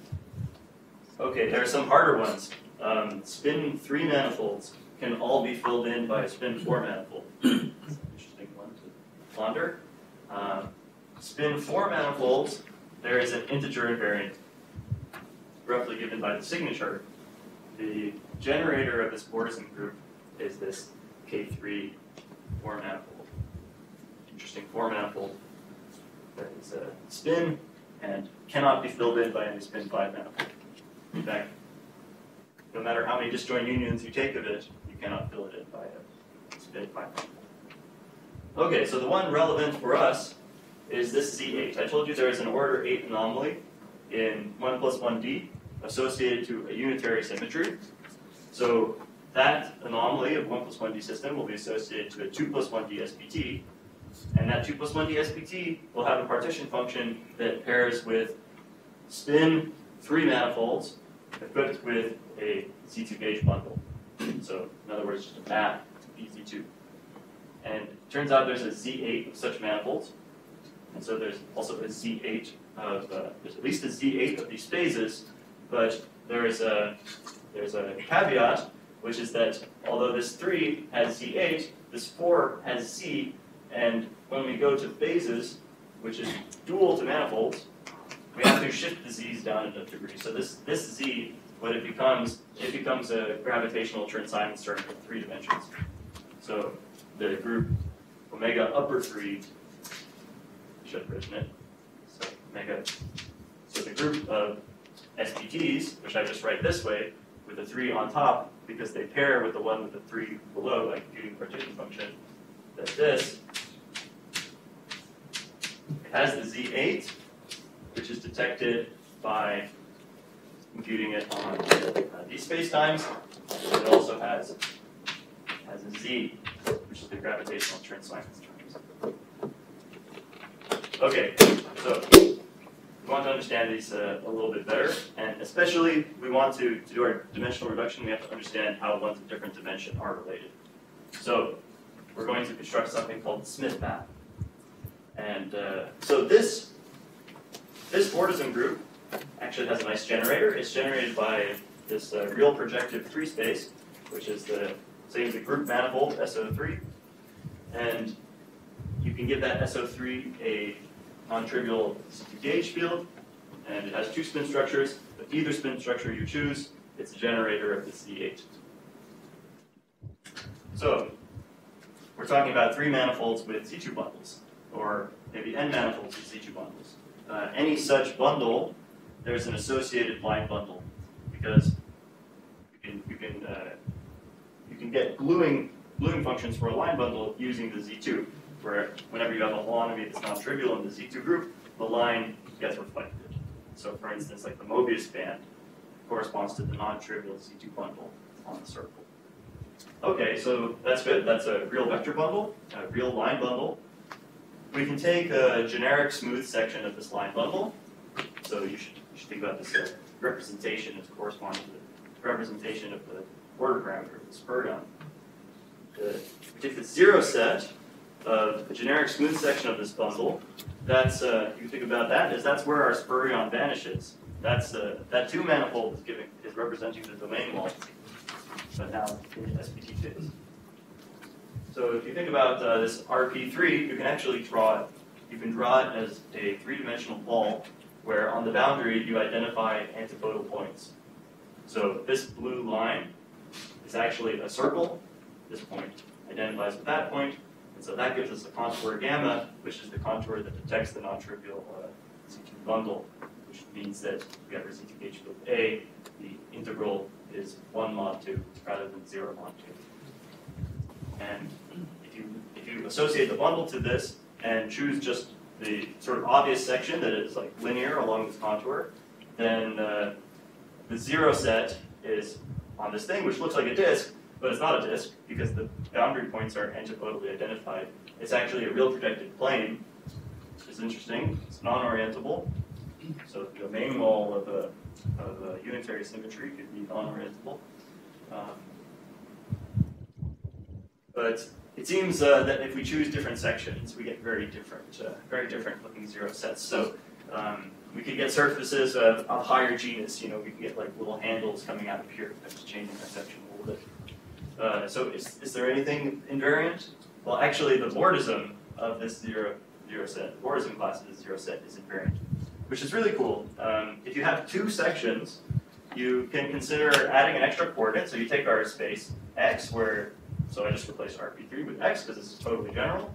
S2: Okay, there are some harder ones. Um, spin three manifolds can all be filled in by a spin four manifold. [coughs] Interesting one to ponder. Um, spin four manifolds, there is an integer invariant roughly given by the signature. The generator of this bordism group is this K3 four manifold. Interesting four manifold that is a spin and cannot be filled in by any spin five manifold. In fact, no matter how many disjoint unions you take of it, you cannot fill it in by a spin five manifold. Okay, so the one relevant for us is this Z8. I told you there is an order 8 anomaly in 1 plus 1D associated to a unitary symmetry. So that anomaly of 1 plus 1D system will be associated to a 2 plus 1D SPT, and that 2 plus 1D SPT will have a partition function that pairs with spin 3 manifolds equipped with a Z2 gauge bundle. So, in other words, just a map to BZ2. And it turns out there's a Z8 of such manifolds, and so there's also a Z8 of, uh, there's at least a Z8 of these phases, but there's a, there's a caveat, which is that although this 3 has Z8, this 4 has Z, and when we go to phases, which is dual to manifolds, we have to shift the Z's down a degree. So this, this Z, what it becomes, it becomes a gravitational Chern-Simons starting from three dimensions. So the group omega upper 3 should have written it. So omega. So the group of SPTs, which I just write this way, with the three on top, because they pair with the one with the three below, like computing partition function, that this has the Z8, which is detected by computing it on uh, these spacetimes. It also has has a Z, which is the gravitational Chern-Simons terms. Okay, so we want to understand these uh, a little bit better, and especially we want to, to do our dimensional reduction, we have to understand how ones of different dimension are related. So we're going to construct something called the Smith map. And uh, so this this Bordism group actually has a nice generator. It's generated by this uh, real projective three space, which is the same as the group manifold SO3. And you can give that SO3 a non-trivial Z2 gauge field, and it has two spin structures. But either spin structure you choose, it's a generator of the Z8. So we're talking about three manifolds with Z2 bundles, or maybe n manifolds with Z2 bundles. Uh, any such bundle, there's an associated line bundle, because you can you can uh, you can get gluing gluing functions for a line bundle using the Z2 where whenever you have a holonomy that's non-trivial in the Z2 group, the line gets reflected. So for instance, like the Mobius band corresponds to the non-trivial Z2 bundle on the circle. Okay, so that's good. That's a real vector bundle, a real line bundle. We can take a generic smooth section of this line bundle. So you should, you should think about this as representation as corresponding to the representation of the order parameter of the spurion. The, we take the zero set of a generic smooth section of this bundle. That's uh, you think about that is that's where our spurion vanishes. That's uh, that two manifold is giving is representing the domain wall, but now in SPT phase. So if you think about uh, this RP3, you can actually draw it. You can draw it as a three-dimensional ball where on the boundary you identify antipodal points. So this blue line is actually a circle. This point identifies with that point, and so that gives us a contour gamma, which is the contour that detects the non-trivial uh, Z2 bundle, which means that we have our Z2 gauge field A, the integral is 1 mod 2 rather than 0 mod 2. And if you, if you associate the bundle to this and choose just the sort of obvious section that is like linear along this contour, then uh, the zero set is on this thing, which looks like a disk, but it's not a disk because the boundary points are antipodally identified. It's actually a real projective plane, which is interesting. It's non-orientable, so the domain wall of a, of a unitary symmetry could be non-orientable. Um, but it seems uh, that if we choose different sections, we get very different, uh, very different looking zero sets. So um, we could get surfaces of, of higher genus. You know, we can get like little handles coming out of here. That's changing that section a little bit. Uh, so is, is there anything invariant? Well, actually, the Bordism of this zero zero set, the Bordism class of this zero set is invariant, which is really cool. Um, if you have two sections, you can consider adding an extra coordinate. So you take our space x, where so I just replace RP3 with x because this is totally general.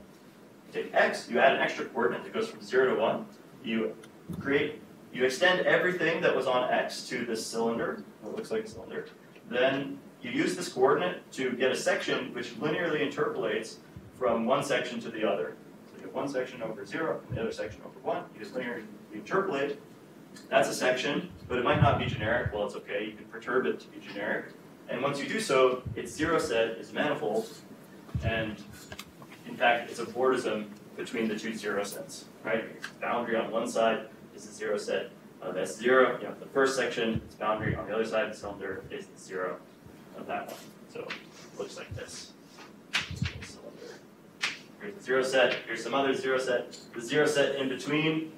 S2: You take x, you add an extra coordinate that goes from zero to one. You create, you extend everything that was on x to this cylinder, what looks like a cylinder. Then you use this coordinate to get a section which linearly interpolates from one section to the other. So you have one section over zero and the other section over one. You just linearly interpolate. That's a section, but it might not be generic. Well, it's okay. You can perturb it to be generic. And once you do so, its zero set is manifold, and in fact, it's a bordism between the two zero sets, right? Boundary on one side is the zero set of S zero, you know, the first section, its boundary on the other side of the cylinder is the zero of that one. So it looks like this. Here's the zero set, here's some other zero set. The zero set in between,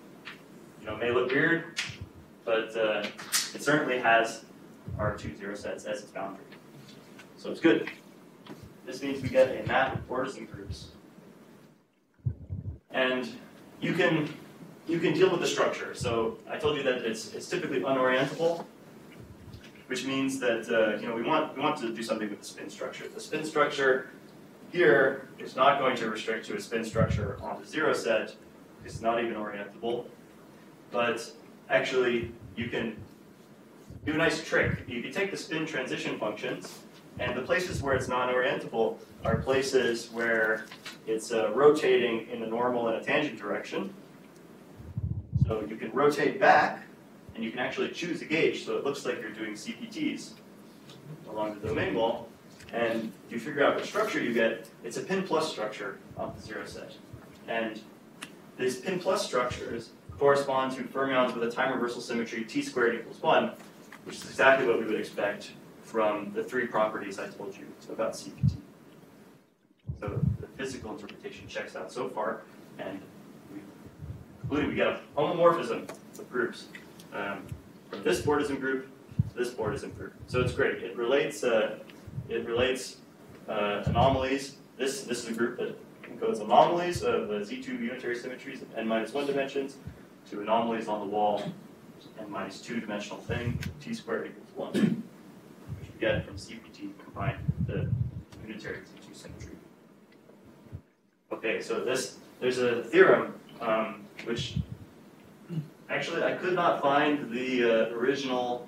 S2: you know, may look weird, but uh, it certainly has our two zero sets as its boundary. So it's good. This means we get a map of bordism groups. And you can you can deal with the structure. So I told you that it's it's typically unorientable, which means that uh, you know we want we want to do something with the spin structure. The spin structure here is not going to restrict to a spin structure on the zero set. It's not even orientable. But actually, you can do a nice trick. You can take the spin transition functions, and the places where it's non-orientable are places where it's uh, rotating in a normal and a tangent direction. So you can rotate back, and you can actually choose a gauge, so it looks like you're doing CPTs along the domain wall. And if you figure out what structure you get, it's a pin plus structure of the zero set. And these pin plus structures correspond to fermions with a time reversal symmetry t squared equals 1, which is exactly what we would expect from the three properties I told you about CPT. So the physical interpretation checks out so far, and we concluded we get a homomorphism of groups um, from this bordism group to this bordism group. So it's great. It relates. Uh, it relates uh, anomalies. This this is a group that encodes anomalies of uh, Z2 unitary symmetries of n minus one dimensions to anomalies on the wall n minus two dimensional thing, t squared equals one, which we get from CPT combined with the unitary Z2 symmetry. Okay, so this there's a theorem um, which actually I could not find the uh, original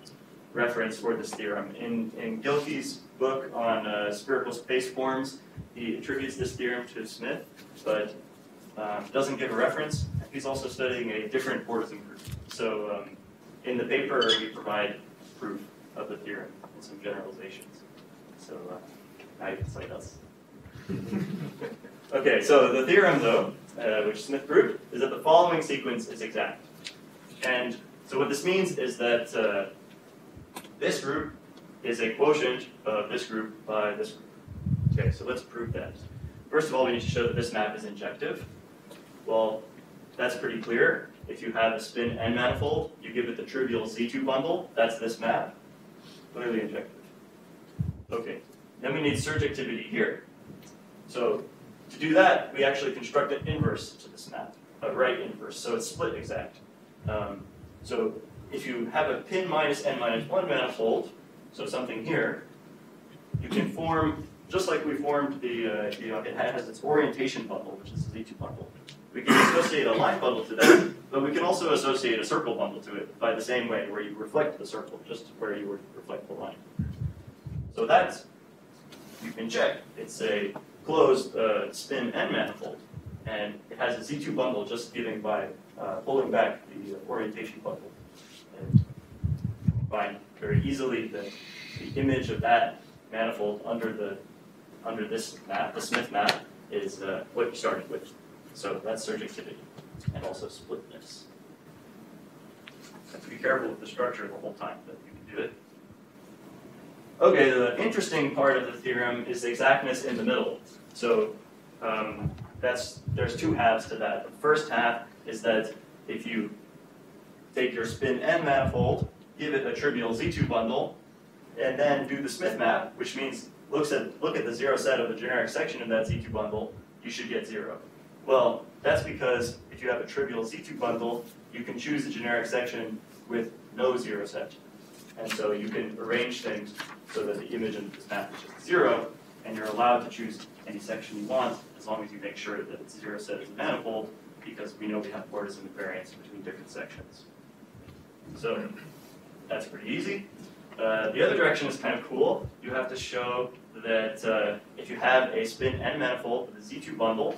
S2: reference for this theorem in in Gilkey's book on uh, spherical space forms. He attributes this theorem to Smith, but um, doesn't give a reference. He's also studying a different bordism group. So um, in the paper, we provide proof of the theorem and some generalizations. So uh, now you can cite us. okay, so the theorem, though, uh, which Smith proved, is that the following sequence is exact. And so what this means is that uh, this group is a quotient of this group by this group. Okay, so let's prove that. First of all, we need to show that this map is injective. Well, that's pretty clear. If you have a spin n manifold, you give it the trivial Z2 bundle, that's this map. Clearly injective. Okay, then we need surjectivity here. So to do that, we actually construct an inverse to this map, a right inverse, so it's split exact. Um, so if you have a pin minus n minus 1 manifold, so something here, you can form, just like we formed the, uh, you know, it has its orientation bundle, which is the Z2 bundle. We can associate a line bundle to that, but we can also associate a circle bundle to it by the same way, where you reflect the circle just where you would reflect the line. So that's, you can check. It's a closed uh, spin n manifold, and it has a Z2 bundle just giving by uh, pulling back the orientation bundle. And find very easily that the image of that manifold under the under this map, the Smith map, is uh, what you started with. So that's surjectivity and also splitness. Have to be careful with the structure the whole time that you can do it. Okay, the interesting part of the theorem is the exactness in the middle. So um, that's there's two halves to that. The first half is that if you take your spin n manifold, give it a trivial Z2 bundle, and then do the Smith map, which means looks at look at the zero set of the generic section of that Z2 bundle, you should get zero. Well, that's because if you have a trivial Z2 bundle, you can choose a generic section with no zero set. And so you can arrange things so that the image of this map is just zero, and you're allowed to choose any section you want as long as you make sure that its zero set is a manifold, because we know we have bordism invariance between different sections. So that's pretty easy. Uh, the other direction is kind of cool. You have to show that uh, if you have a spin n manifold with a Z2 bundle,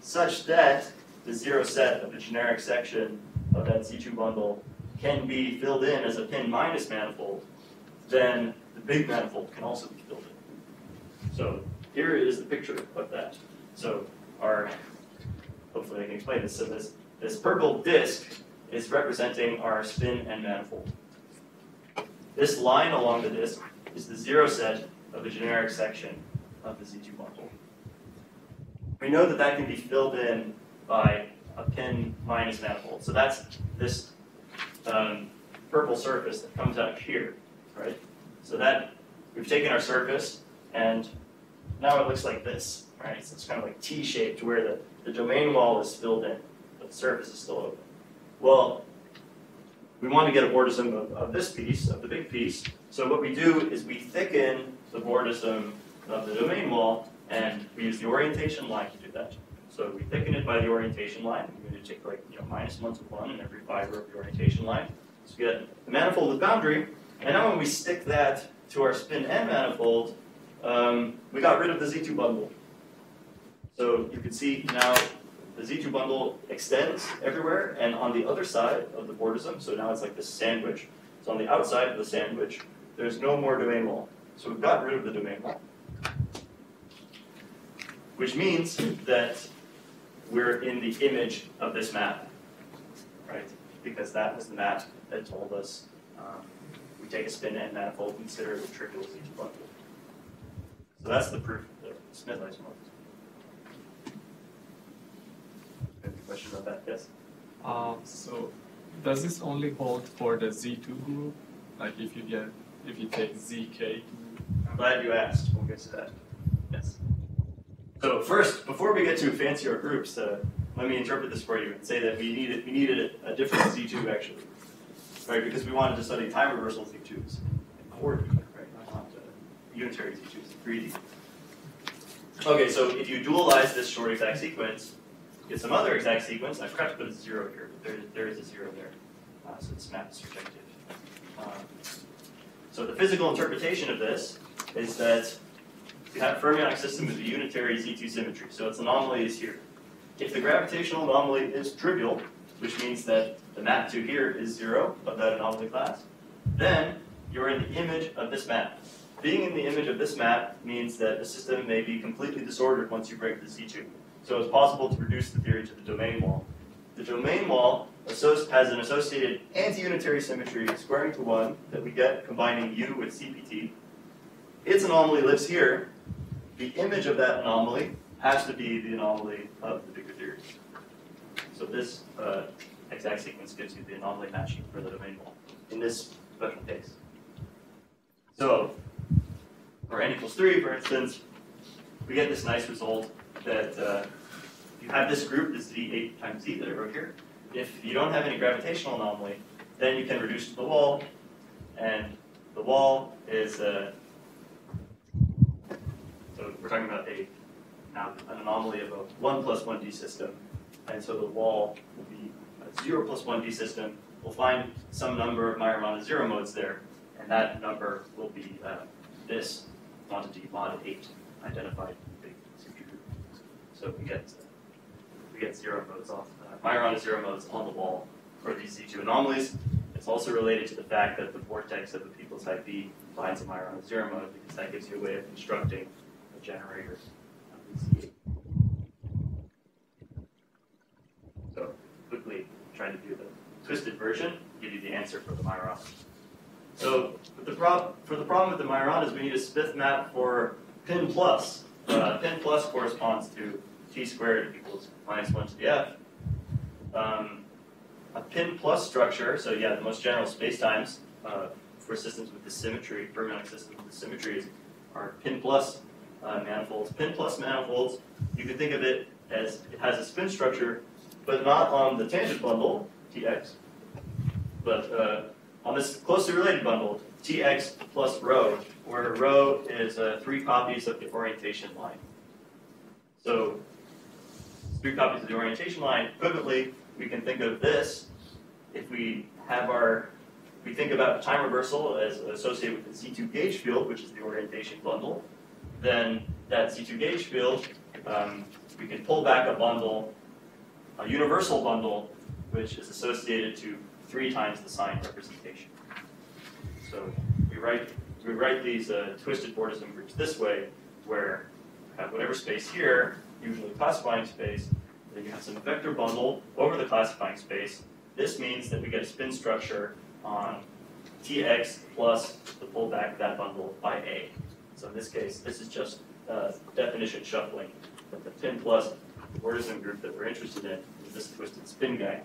S2: such that the zero set of the generic section of that Z2 bundle can be filled in as a pin minus manifold, then the big manifold can also be filled in. So here is the picture of that. So our, hopefully I can explain this. So this, this purple disk is representing our spin and manifold. This line along the disk is the zero set of the generic section of the Z2 bundle. We know that that can be filled in by a pin minus manifold. So that's this um, purple surface that comes out here, right? So that we've taken our surface and now it looks like this, right? So it's kind of like T-shaped where the, the domain wall is filled in, but the surface is still open. Well, we want to get a bordism of, of this piece, of the big piece. So what we do is we thicken the bordism of the domain wall and we use the orientation line to do that. So we thicken it by the orientation line. We're going to take like you know minus one to one in every fiber of the orientation line. So we get the manifold with boundary. And now when we stick that to our spin n manifold, um, we got rid of the Z2 bundle. So you can see now the Z2 bundle extends everywhere, and on the other side of the bordism, so now it's like this sandwich. So on the outside of the sandwich, there's no more domain wall. So we've got rid of the domain wall. Which means that we're in the image of this map, right? Because that was the map that told us um, we take a spin and manifold, consider the trivial Z2 bundle. So that's the proof of the Smith isomorphism. Any question about that? Yes?
S5: Um, so does this only hold for the Z2 group? Like if you get, if you take ZK?
S2: I'm glad you asked. We'll get to that. Yes. So first, before we get to fancier groups, uh, let me interpret this for you and say that we needed we needed a, a different [laughs] Z2 actually, right? Because we wanted to study time reversal Z2s and coordinate, right? Not uh, unitary Z2s, 3D. Okay, so if you dualize this short exact sequence, get some other exact sequence. I forgot to put a zero here, but there, there is a zero there, uh, so this map is surjective. Um, so the physical interpretation of this is that you have a fermionic system with a unitary Z2 symmetry. So its anomaly is here. If the gravitational anomaly is trivial, which means that the map to here is zero of that anomaly class, then you're in the image of this map. Being in the image of this map means that the system may be completely disordered once you break the Z2. So it's possible to reduce the theory to the domain wall. The domain wall has an associated anti-unitary symmetry squaring to 1 that we get combining U with CPT. Its anomaly lives here. The image of that anomaly has to be the anomaly of the bigger theory. So this uh, exact sequence gives you the anomaly matching for the domain wall in this special case. So for n equals 3, for instance, we get this nice result that uh, you have this group, this Z8 times Z that I wrote here. If you don't have any gravitational anomaly, then you can reduce to the wall, and the wall is, uh, we're talking about a now an anomaly of a 1 plus 1D system, and so the wall will be a 0 plus 1D system. We'll find some number of Majorana zero modes there, and that number will be uh, this quantity mod 8 identified big. So we get we get zero modes off uh, Majorana zero modes on the wall for these Z2 anomalies. It's also related to the fact that the vortex of the people type B finds a Majorana zero mode because that gives you a way of constructing a generator of the Z8. So quickly trying to do the twisted version, give you the answer for the Myron. So the prob- for the problem with the Myron is we need a Smith map for pin plus. Uh, pin plus corresponds to t squared equals minus 1 to the f. Um, a pin plus structure, so yeah, the most general spacetimes uh, for systems with the symmetry, fermionic systems with the symmetries, are pin plus uh, manifolds. Pin plus manifolds, you can think of it as it has a spin structure, but not on the tangent bundle, Tx, but uh, on this closely related bundle, Tx plus rho, where rho is uh, three copies of the orientation line. So three copies of the orientation line. Equivalently, we can think of this if we have our, we think about time reversal as associated with the Z2 gauge field, which is the orientation bundle, then that Z2 gauge field, um, we can pull back a bundle, a universal bundle, which is associated to three times the sign representation. So we write we write these uh, twisted Bordism groups this way, where you have whatever space here, usually classifying space, then you have some vector bundle over the classifying space. This means that we get a spin structure on Tx plus the pullback of that bundle by A. So in this case, this is just uh, definition shuffling. The pin plus Bordism group that we're interested in is this twisted spin guy.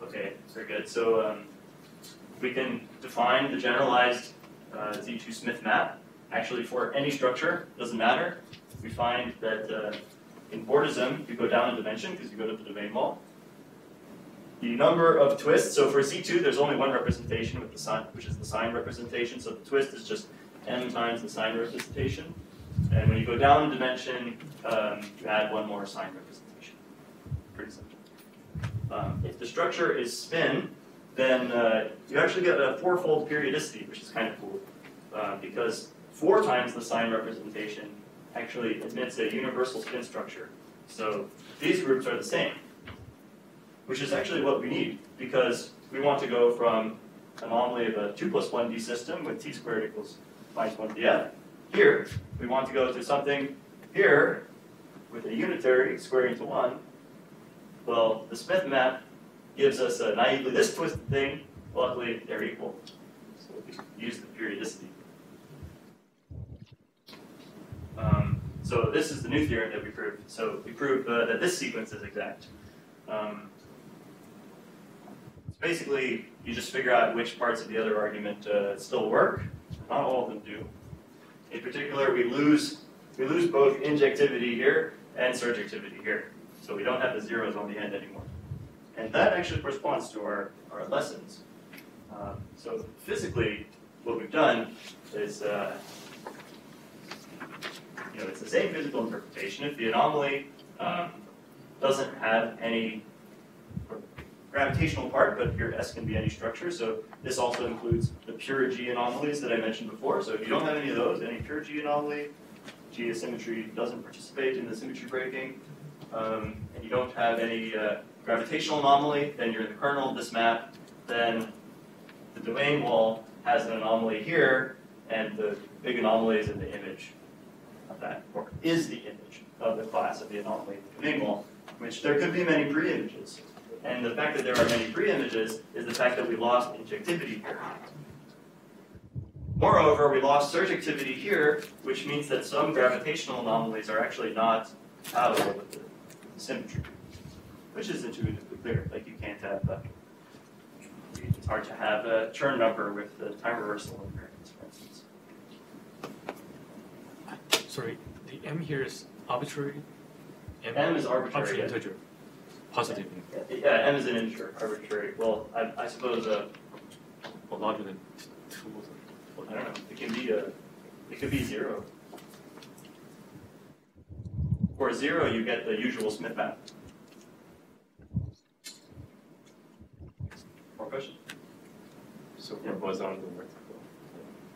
S2: Okay, very good. So um, we can define the generalized uh, Z2 Smith map. Actually, for any structure, doesn't matter. We find that uh, in Bordism, you go down a dimension because you go to the domain wall. The number of twists, so for Z2, there's only one representation with the sign, which is the sign representation. So the twist is just m times the sign representation. And when you go down in dimension, um, you add one more sign representation. Pretty simple. Um, if the structure is spin, then uh, you actually get a fourfold periodicity, which is kind of cool. Uh, because four times the sign representation actually admits a universal spin structure. So these groups are the same, which is actually what we need, because we want to go from anomaly of a 2 plus 1d system with t squared equals minus 1df. Here, we want to go to something here with a unitary squaring to 1. Well, the Smith map gives us uh, naively this twisted thing. Luckily, they're equal. So we use the periodicity. Um, so this is the new theorem that we proved. So we proved uh, that this sequence is exact. Um, so basically, you just figure out which parts of the other argument uh, still work. Not all of them do. In particular, we lose we lose both injectivity here and surjectivity here. So we don't have the zeros on the end anymore. And that actually corresponds to our, our lessons. Um, so physically, what we've done is, uh, you know, it's the same physical interpretation. If the anomaly um, doesn't have any gravitational part, but your S can be any structure. So this also includes the pure G anomalies that I mentioned before. So if you don't have any of those, any pure G anomaly, G asymmetry doesn't participate in the symmetry breaking, um, and you don't have any uh, gravitational anomaly, then you're in the kernel of this map, then the domain wall has an anomaly here, and the big anomaly is in the image of that, or is the image of the class of the anomaly in the domain wall, which there could be many pre-images. And the fact that there are many pre-images is the fact that we lost injectivity here. Moreover, we lost surjectivity here, which means that some gravitational anomalies are actually not compatible with the symmetry, which is intuitively clear. Like you can't have, uh, it's hard to have a Chern number with the time reversal invariance, for instance.
S1: Sorry, the m here is arbitrary.
S2: M is arbitrary.
S1: Arbitrary integer. Positive.
S2: Yeah, M is an integer, arbitrary. Well, I, I suppose, uh,
S1: Or larger than two or something.
S2: well, I don't know, it can be a, it could be zero. For zero, you get the usual Smith map. More questions?
S1: So for boson the vertical.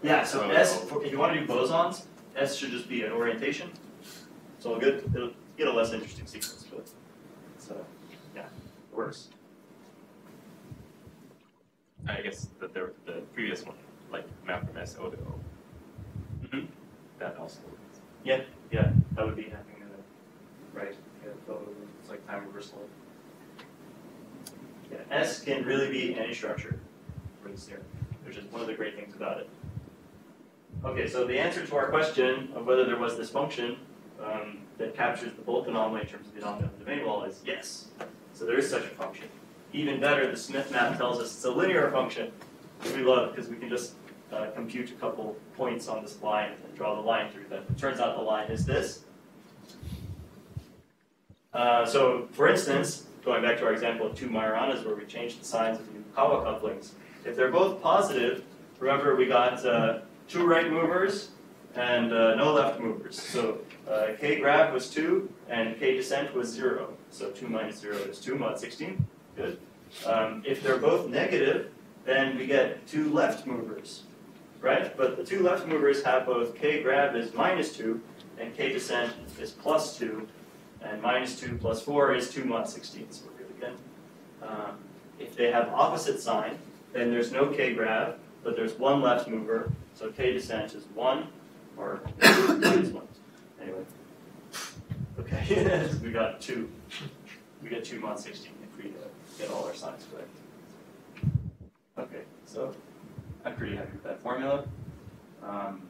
S2: Yeah, so
S1: So-
S2: S, for- if you want to do bosons, S should just be an orientation. It's all good. It'll get a less interesting sequence, but it's, uh, yeah, works.
S8: I guess the, the, the previous one, like map from SO to O,
S2: Mhm.
S8: that also. Works.
S2: Yeah, yeah, that would be having a, right, yeah, it's like time reversal. Yeah, S can really be any structure for this theorem, which is one of the great things about it. Okay, so the answer to our question of whether there was this function um, that captures the bulk anomaly in terms of the anomaly of the domain wall is yes. So there is such a function. Even better, the Smith map tells us it's a linear function, which we love because we can just uh, compute a couple points on this line and draw the line through them. It turns out the line is this. Uh, so, for instance, going back to our example of two Majoranas where we changed the signs of the Yukawa couplings, if they're both positive, remember we got uh, two right movers and uh, no left movers. So uh, k grav was 2 and k descent was 0. So 2 minus 0 is 2 mod 16. Good. Um, if they're both negative, then we get two left movers, right? But the two left movers have both k grav is minus 2 and k descent is plus 2 and minus 2 plus 4 is 2 mod 16, so we're good. Um, if they have opposite sign, then there's no k grav, but there's one left mover, so k descent is one or [coughs] minus one. Anyway. Okay, [laughs] we got two. We get two mod 16 if we uh, get all our signs correct. Okay, so I'm pretty happy with that formula. Um,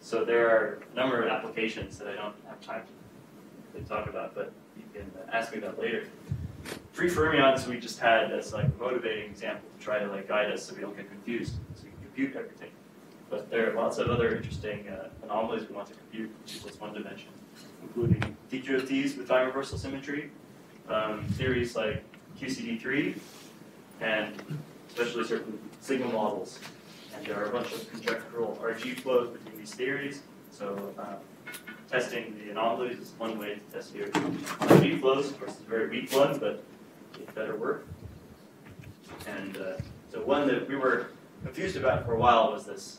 S2: so there are a number of applications that I don't have time to, talk about, but you can ask me about later. Free fermions we just had as like a motivating example to try to like guide us so we don't get confused, so we can compute everything. But there are lots of other interesting uh, anomalies we want to compute plus one dimension, including DQFTs with time reversal symmetry, um, theories like QCD3, and especially certain sigma models. And there are a bunch of conjectural RG flows between these theories. So uh, testing the anomalies is one way to test your RG flows. Of course, it's a very weak one, but it better work. And uh, so one that we were confused about for a while was this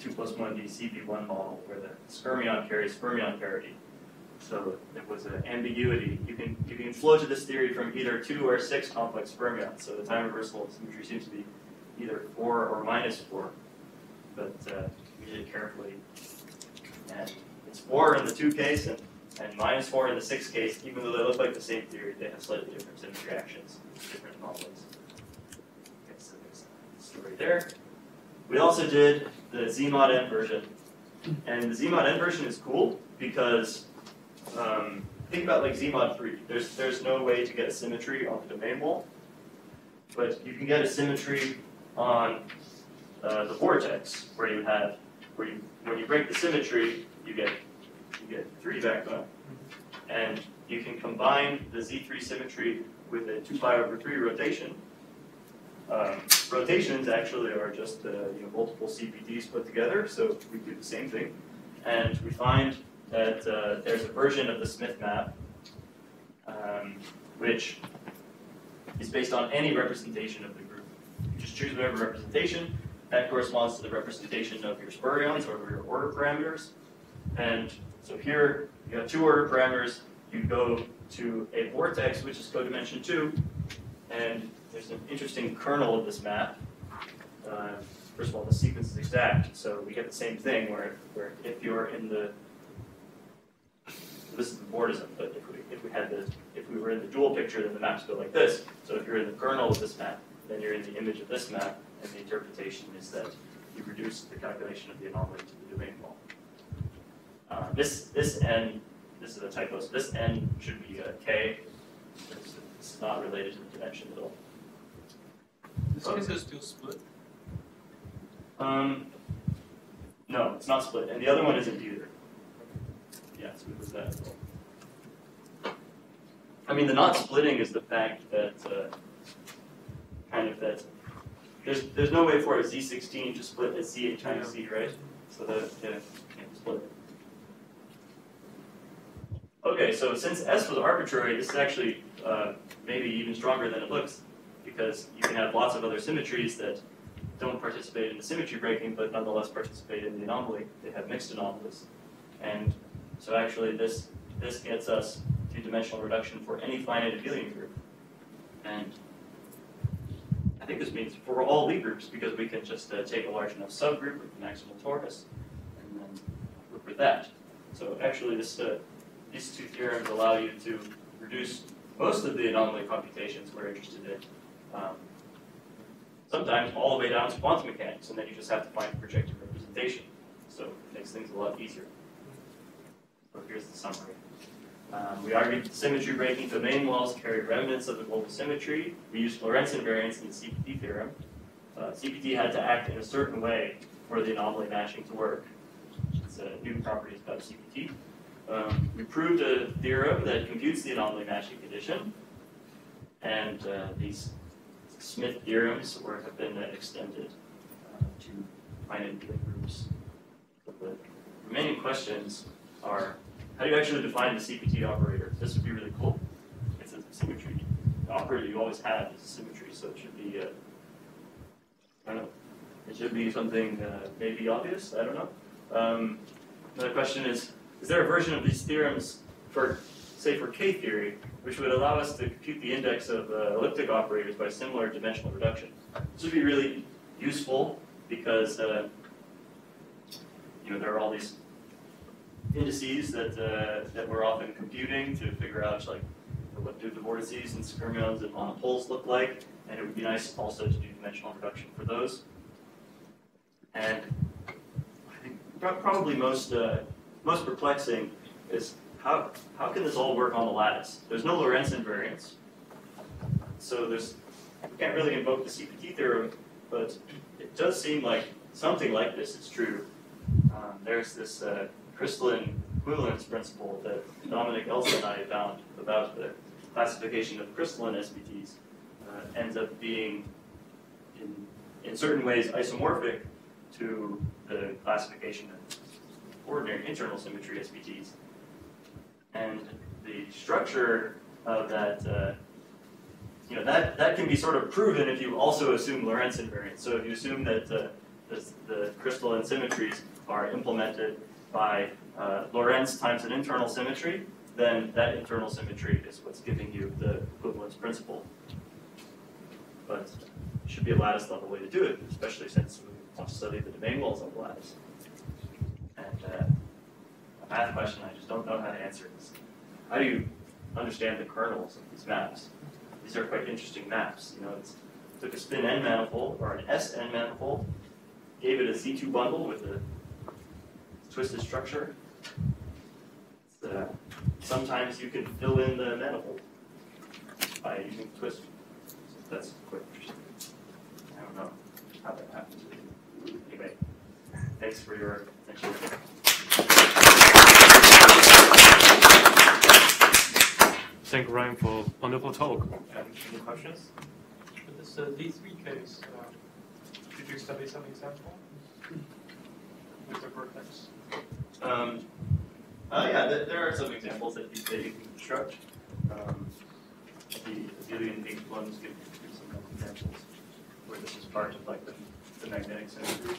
S2: 2 plus 1D CP1 model where the fermion carries fermion parity. So there was an ambiguity. You can you can flow to this theory from either two or six complex fermions. So the time reversal symmetry seems to be either four or minus four. But uh, we did it carefully. And it's four in the two case and, and minus four in the six case, even though they look like the same theory, they have slightly different symmetry actions, different anomalies. Okay, so there's a story there. We also did the Zmod n version. And the Zmod n version is cool because um, think about like Zmod 3. There's, there's no way to get a symmetry on the domain wall, but you can get a symmetry on uh, the vortex where you have, where you, when you break the symmetry, you get, you get 3 back on. And you can combine the Z3 symmetry with a 2 pi over 3 rotation. Um, rotations actually are just uh, you know, multiple CPTs put together, so we do the same thing. And we find that uh, there's a version of the Smith map um, which is based on any representation of the group. You just choose whatever representation, that corresponds to the representation of your spurions or your order parameters. And so here you have two order parameters, you go to a vortex which is codimension 2, and there's an interesting kernel of this map. Uh, first of all, the sequence is exact, so we get the same thing where, where if you're in the this is the Bordism, but if we, if we had the, if we were in the dual picture, then the maps go like this. So if you're in the kernel of this map, then you're in the image of this map, and the interpretation is that you reduce the calculation of the anomaly to the domain wall. Uh, this, this n, this is a typo, so this n should be a k. It's, it's not related to the dimension at all.
S4: This case is still split.
S2: Um, no, it's not split, and the other one isn't either. Yeah, so we lose that as. I mean, the not splitting is the fact that uh, kind of that there's there's no way for a Z16 to split a Z8 times Z, right? So that yeah, can't split. Okay, so since S was arbitrary, this is actually uh, maybe even stronger than it looks, because you can have lots of other symmetries that don't participate in the symmetry breaking, but nonetheless participate in the anomaly. They have mixed anomalies. And so actually this, this gets us two-dimensional reduction for any finite abelian group. And I think this means for all Lie groups because we can just uh, take a large enough subgroup with the maximal torus and then work with that. So actually this, uh, these two theorems allow you to reduce most of the anomaly computations we're interested in. Um, sometimes all the way down to quantum mechanics, and then you just have to find a projective representation. So it makes things a lot easier. So here's the summary. Um, we argued symmetry breaking domain walls carried remnants of the global symmetry. We used Lorentz invariance in the CPT theorem. Uh, CPT had to act in a certain way for the anomaly matching to work. It's a new property about CPT. Um, we proved a theorem that computes the anomaly matching condition. And uh, these Smith theorems were, have been extended uh, to finite groups. So the remaining questions are how do you actually define the CPT operator? This would be really cool. It's a symmetry. The operator you always have is a symmetry, so it should be, uh, I don't know, it should be something uh, maybe obvious, I don't know. Um, another question is, is there a version of these theorems for, say, for K-theory, which would allow us to compute the index of uh, elliptic operators by similar dimensional reduction? This would be really useful because uh, you know there are all these indices that uh, that we're often computing to figure out like what do the vortices and fermions and monopoles look like, and it would be nice also to do dimensional reduction for those. And I think probably most uh, most perplexing is how how can this all work on the lattice? There's no Lorentz invariance, so there's we can't really invoke the CPT theorem, but it does seem like something like this is true. Um, there's this uh, crystalline equivalence principle that Dominic Else and I found about the classification of crystalline SPTs uh, ends up being in, in certain ways isomorphic to the classification of ordinary internal symmetry SPTs. And the structure of that, uh, you know, that, that can be sort of proven if you also assume Lorentz invariance. So if you assume that uh, the, the crystalline symmetries are implemented by uh, Lorentz times an internal symmetry, then that internal symmetry is what's giving you the equivalence principle. But it should be a lattice level way to do it, especially since we want to study the domain walls of the lattice. And uh, a math question, I just don't know how to answer this. How do you understand the kernels of these maps? These are quite interesting maps. You know, it's took a spin n manifold or an SN manifold, gave it a Z2 bundle with a twisted structure. It's, uh, sometimes you can fill in the manifold by using twist. So that's quite interesting. I don't know how that happens. Anyway, thanks for your attention.
S1: Thank you, Ryan, for wonderful talk. And any questions?
S4: For this uh, D3 case, uh, did you study some example with the vortex?
S2: Um, uh, yeah, there, there are some examples that you, that you can construct. Um, the Abelian linked ones give, give some examples where this is part of like the, the magnetic symmetry.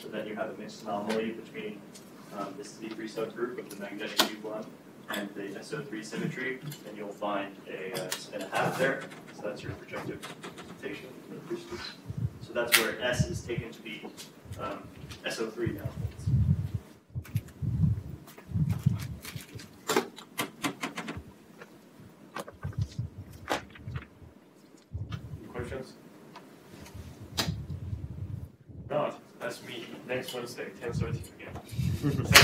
S2: So then you have a mixed anomaly between um, this Z3 subgroup of the magnetic U1 and the SO3 symmetry, and you'll find a uh, spin a half there. So that's your projective representation. So that's where S is taken to be um, SO3 manifolds.
S1: Any questions? Not, let's meet next Wednesday, ten thirty again. [laughs]